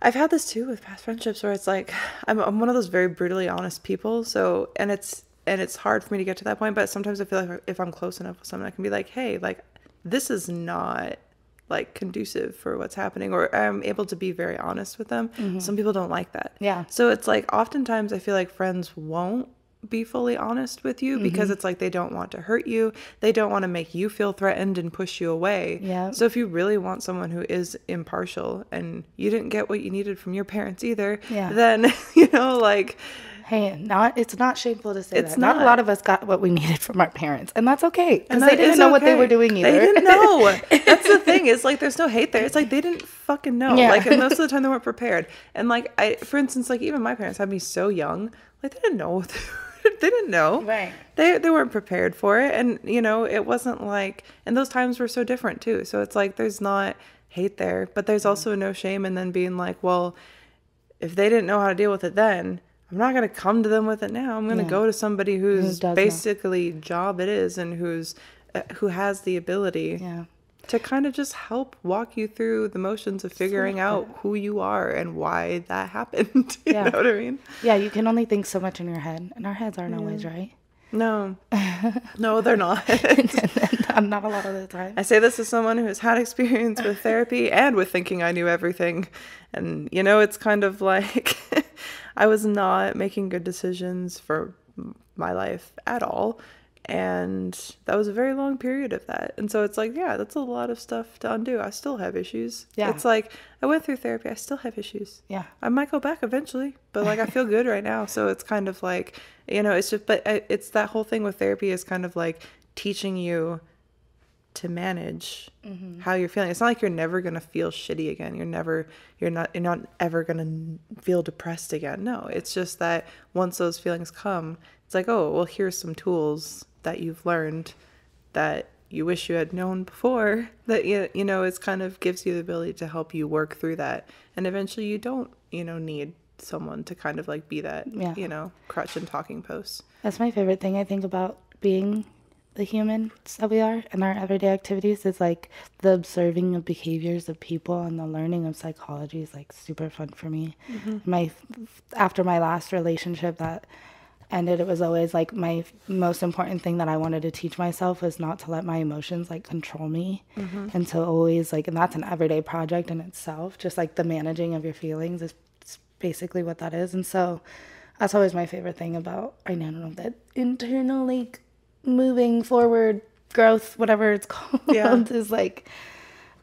I've had this too with past friendships where it's like I'm I'm one of those very brutally honest people. So and it's and it's hard for me to get to that point, but sometimes I feel like if I'm close enough with someone I can be like, "Hey, like this is not like conducive for what's happening or I'm able to be very honest with them. Mm-hmm. Some people don't like that. Yeah. So it's like oftentimes I feel like friends won't be fully honest with you because mm-hmm. it's like they don't want to hurt you. They don't want to make you feel threatened and push you away. Yeah. So if you really want someone who is impartial and you didn't get what you needed from your parents either, Yeah. then you know like Hey, not it's not shameful to say It's that. Not. a lot of us got what we needed from our parents, and that's okay because And they didn't know what they were doing either. They didn't know. That's the thing. It's like there's no hate there. It's like they didn't fucking know. Yeah. Like and most of the time they weren't prepared. And like I, for instance, like even my parents had me so young, like they didn't know. what they- they didn't know. Right. They they weren't prepared for it, and you know it wasn't like. And those times were so different too. So it's like there's not hate there, but there's also no shame in then being like, well, if they didn't know how to deal with it then. I'm not gonna come to them with it now. I'm gonna Yeah. go to somebody whose does know. basically job it is and who's uh, who has the ability Yeah. To kind of just help walk you through the motions of figuring out who you are and why that happened. you Yeah. know what I mean? Yeah, you can only think so much in your head, and our heads aren't always right. No, no, they're not. I'm not a lot of the time. I say this as someone who has had experience with therapy and with thinking I knew everything. And, you know, it's kind of like I was not making good decisions for my life at all. And that was a very long period of that. And so it's like, yeah, that's a lot of stuff to undo. I still have issues. Yeah. It's like I went through therapy, I still have issues. Yeah. I might go back eventually, but like I feel good right now. So it's kind of like, you know, it's just, but uh, it's that whole thing with therapy is kind of like teaching you to manage mm-hmm. how you're feeling. It's not like you're never gonna feel shitty again. You're never, you're not, you're not ever gonna feel depressed again. No, it's just that once those feelings come, it's like, oh, well, here's some tools that you've learned that you wish you had known before. That you, you know, it's kind of gives you the ability to help you work through that, and eventually you don't, you know, need someone to kind of like be that, Yeah. you know, crutch and talking post. That's my favorite thing I think about being the humans that we are in our everyday activities is like the observing of behaviors of people and the learning of psychology is like super fun for me. Mm-hmm. My after my last relationship that ended, it was always like my most important thing that I wanted to teach myself was not to let my emotions like control me, mm-hmm. and to always like, and that's an everyday project in itself. Just like the managing of your feelings is is basically what that is, and so that's always my favorite thing about I don't know that internal like moving forward growth, whatever it's called, Yeah. is like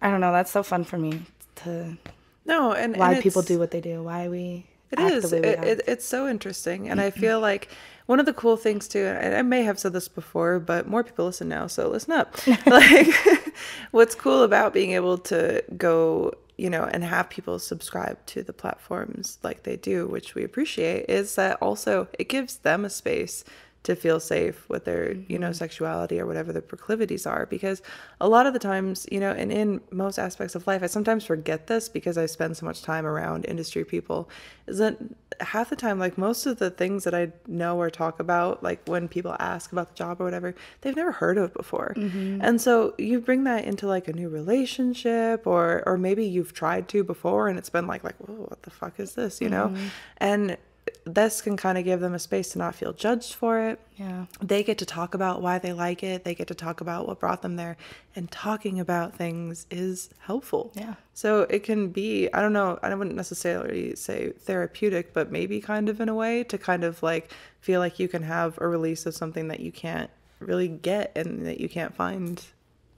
I don't know. That's so fun for me to No, and why and people do what they do, why we It is. the way we It, it, it's so interesting, and I mm-hmm. feel like one of the cool things too. And I may have said this before, but more people listen now, so listen up. like, what's cool about being able to go, you know, and have people subscribe to the platforms like they do, which we appreciate, is that also it gives them a space to feel safe with their you know mm-hmm. sexuality or whatever their proclivities are because a lot of the times you know and in most aspects of life i sometimes forget this because i spend so much time around industry people is that half the time like most of the things that i know or talk about like when people ask about the job or whatever they've never heard of before. Mm-hmm. And so you bring that into like a new relationship or or maybe you've tried to before and it's been like like whoa what the fuck is this? You know? Mm-hmm. And this can kind of give them a space to not feel judged for it. Yeah. they get to talk about why they like it. They get to talk about what brought them there. And talking about things is helpful. Yeah. so it can be i don't know i wouldn't necessarily say therapeutic but maybe kind of in a way to kind of like feel like you can have a release of something that you can't really get and that you can't find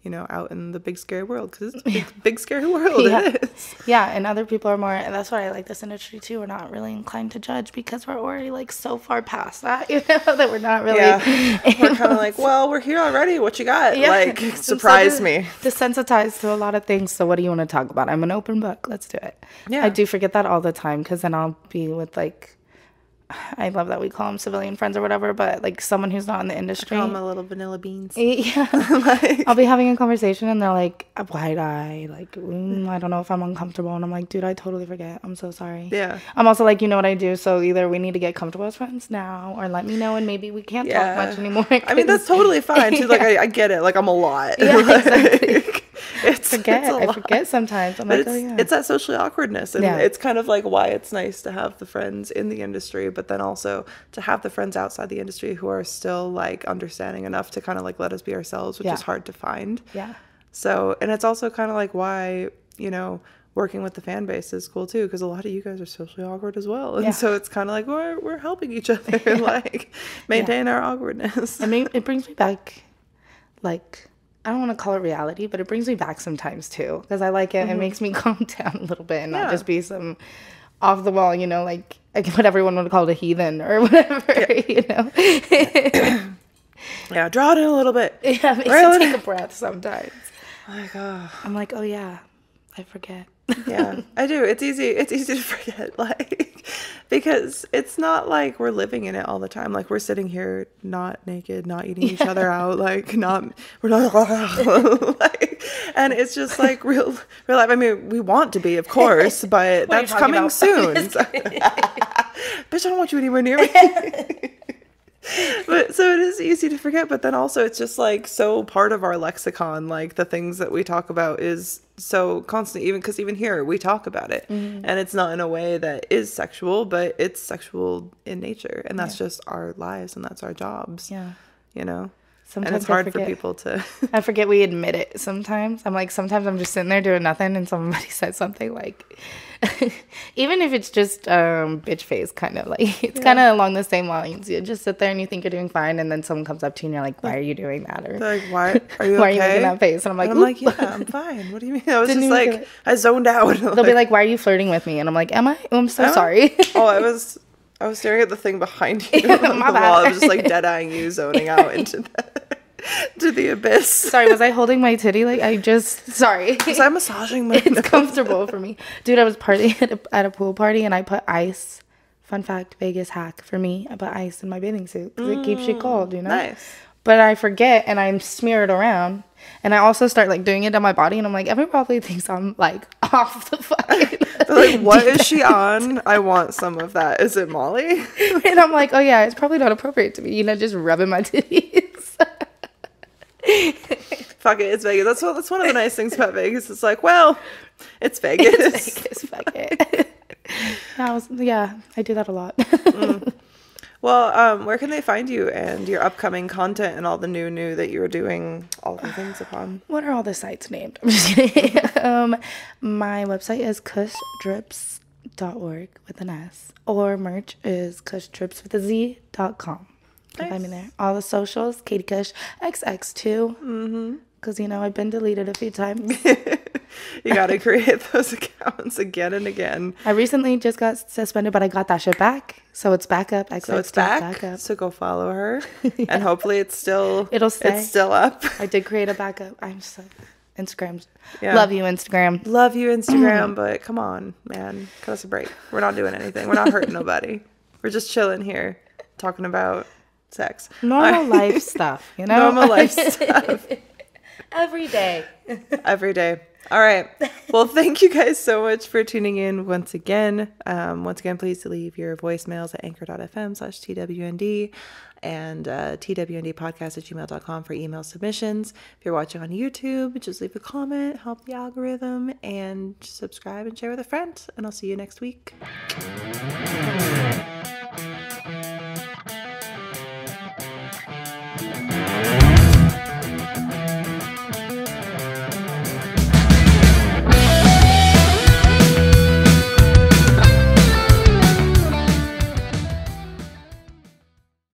you know out in the big scary world because it's a big, big scary world Yeah. Yeah, and other people are more. And that's why I like this industry too. We're not really inclined to judge because we're already like so far past that, you know, that we're not really. yeah we're kind of like well we're here already what you got Yeah. like so surprise de- me Desensitized to a lot of things. So what do you want to talk about? I'm an open book. Let's do it. Yeah. I do forget that all the time because then I'll be with like, I love that we call them civilian friends or whatever, but like someone who's not in the industry. Call 'em a little vanilla beans Yeah. I'll be having a conversation and they're like, a wide eye, like, mm, I don't know if I'm uncomfortable. And I'm like, dude, I totally forget. I'm so sorry. Yeah. I'm also like, you know what I do? So either we need to get comfortable as friends now or let me know and maybe we can't Yeah. talk much anymore. I mean, that's totally fine too. Like, I, I get it. Like, I'm a lot. Yeah, Like, it's, forget. it's a I forget sometimes. I'm But like, it's, oh yeah. it's that social awkwardness. And Yeah. it's kind of like why it's nice to have the friends in the industry, but then also to have the friends outside the industry who are still like understanding enough to kind of like let us be ourselves, which Yeah. is hard to find. yeah. So, and it's also kind of like why, you know, working with the fan base is cool too, because a lot of you guys are socially awkward as well. And Yeah. so it's kind of like we're, we're helping each other, like maintain our awkwardness. I mean, it brings me back, like, I don't want to call it reality, but it brings me back sometimes too, because I like it. It makes me calm down a little bit and Mm-hmm. Yeah. not just be some off the wall, you know, like, like what everyone would call it a heathen or whatever, you know. yeah, draw it in a little bit. yeah, it makes Really? take a breath sometimes. Like, oh. I'm like, oh yeah, I forget. Yeah i do. It's easy it's easy to forget like because it's not like we're living in it all the time. Like we're sitting here not naked not eating each other out like not we're not like and it's just like real real life. I mean we want to be of course but that's coming about? soon. Bitch i don't want you anywhere near me. But so it is easy to forget but then also it's just like so part of our lexicon like the things that we talk about is so constant even because even here we talk about it. Mm-hmm. and it's not in a way that is sexual but it's sexual in nature. And that's just our lives and that's our jobs. Yeah. you know Sometimes and it's hard for people to I forget we admit it sometimes. I'm like, sometimes I'm just sitting there doing nothing and somebody says something like, even if it's just um, bitch face, kind of like, it's kind of along the same lines. You just sit there and you think you're doing fine, and then someone comes up to you and you're like, why are you doing that? Or like why are you why are you making that face? And I'm like, and i'm like yeah i'm fine what do you mean i was Didn't just like i zoned out They'll be like, why are you flirting with me? And I'm like, am I? Oh, I'm so Am sorry. oh, I was I was staring at the thing behind you on my the wall. I was just like dead eyeing you, zoning out into the to the abyss. sorry, was I holding my titty? Like, I just, sorry. Was I'm massaging my it's comfortable for me. Dude, I was partying at a, at a pool party and I put ice. Fun fact, Vegas hack for me. I put ice in my bathing suit because it keeps you cold, you know? Nice. But I forget and I smear it around. And I also start like doing it on my body and I'm like, everyone probably thinks I'm like off the fucking. Like, what is she on? I want some of that. Is it Molly? and I'm like, oh yeah, it's probably not appropriate to me, you know, just rubbing my titties. Fuck it, it's Vegas. That's what that's one of the nice things about Vegas. It's like, well, it's Vegas. it's Vegas, fuck it. I was, yeah, I do that a lot. Mm. Well, um, where can they find you and your upcoming content and all the new new that you are doing all the things upon? What are all the sites named? I'm just kidding. um, my website is kushdrips.org with an S, or merch is kushdrips with a Z dot com. Can find me there. All the socials, Katie Kush XX2. Mm-hmm. Because, you know, I've been deleted a few times. You got to create those accounts again and again. I recently just got suspended, but I got that shit back. So it's back up. XX2 So it's back. up. So go follow her, and hopefully it's still It'll stay. It's still up. I did create a backup. I'm so. Instagram. Yeah. Love you, Instagram. Love you, Instagram, but come on, man, cut us a break. We're not doing anything. We're not hurting nobody. We're just chilling here, talking about sex. Normal life stuff, you know? Normal life stuff Every day. every day. All right. Well, thank you guys so much for tuning in once again. Um, once again, please leave your voicemails at anchor.fm slash TWND and uh, TWNDpodcast at gmail.com for email submissions. If you're watching on YouTube, just leave a comment, help the algorithm, and subscribe and share with a friend. And I'll see you next week.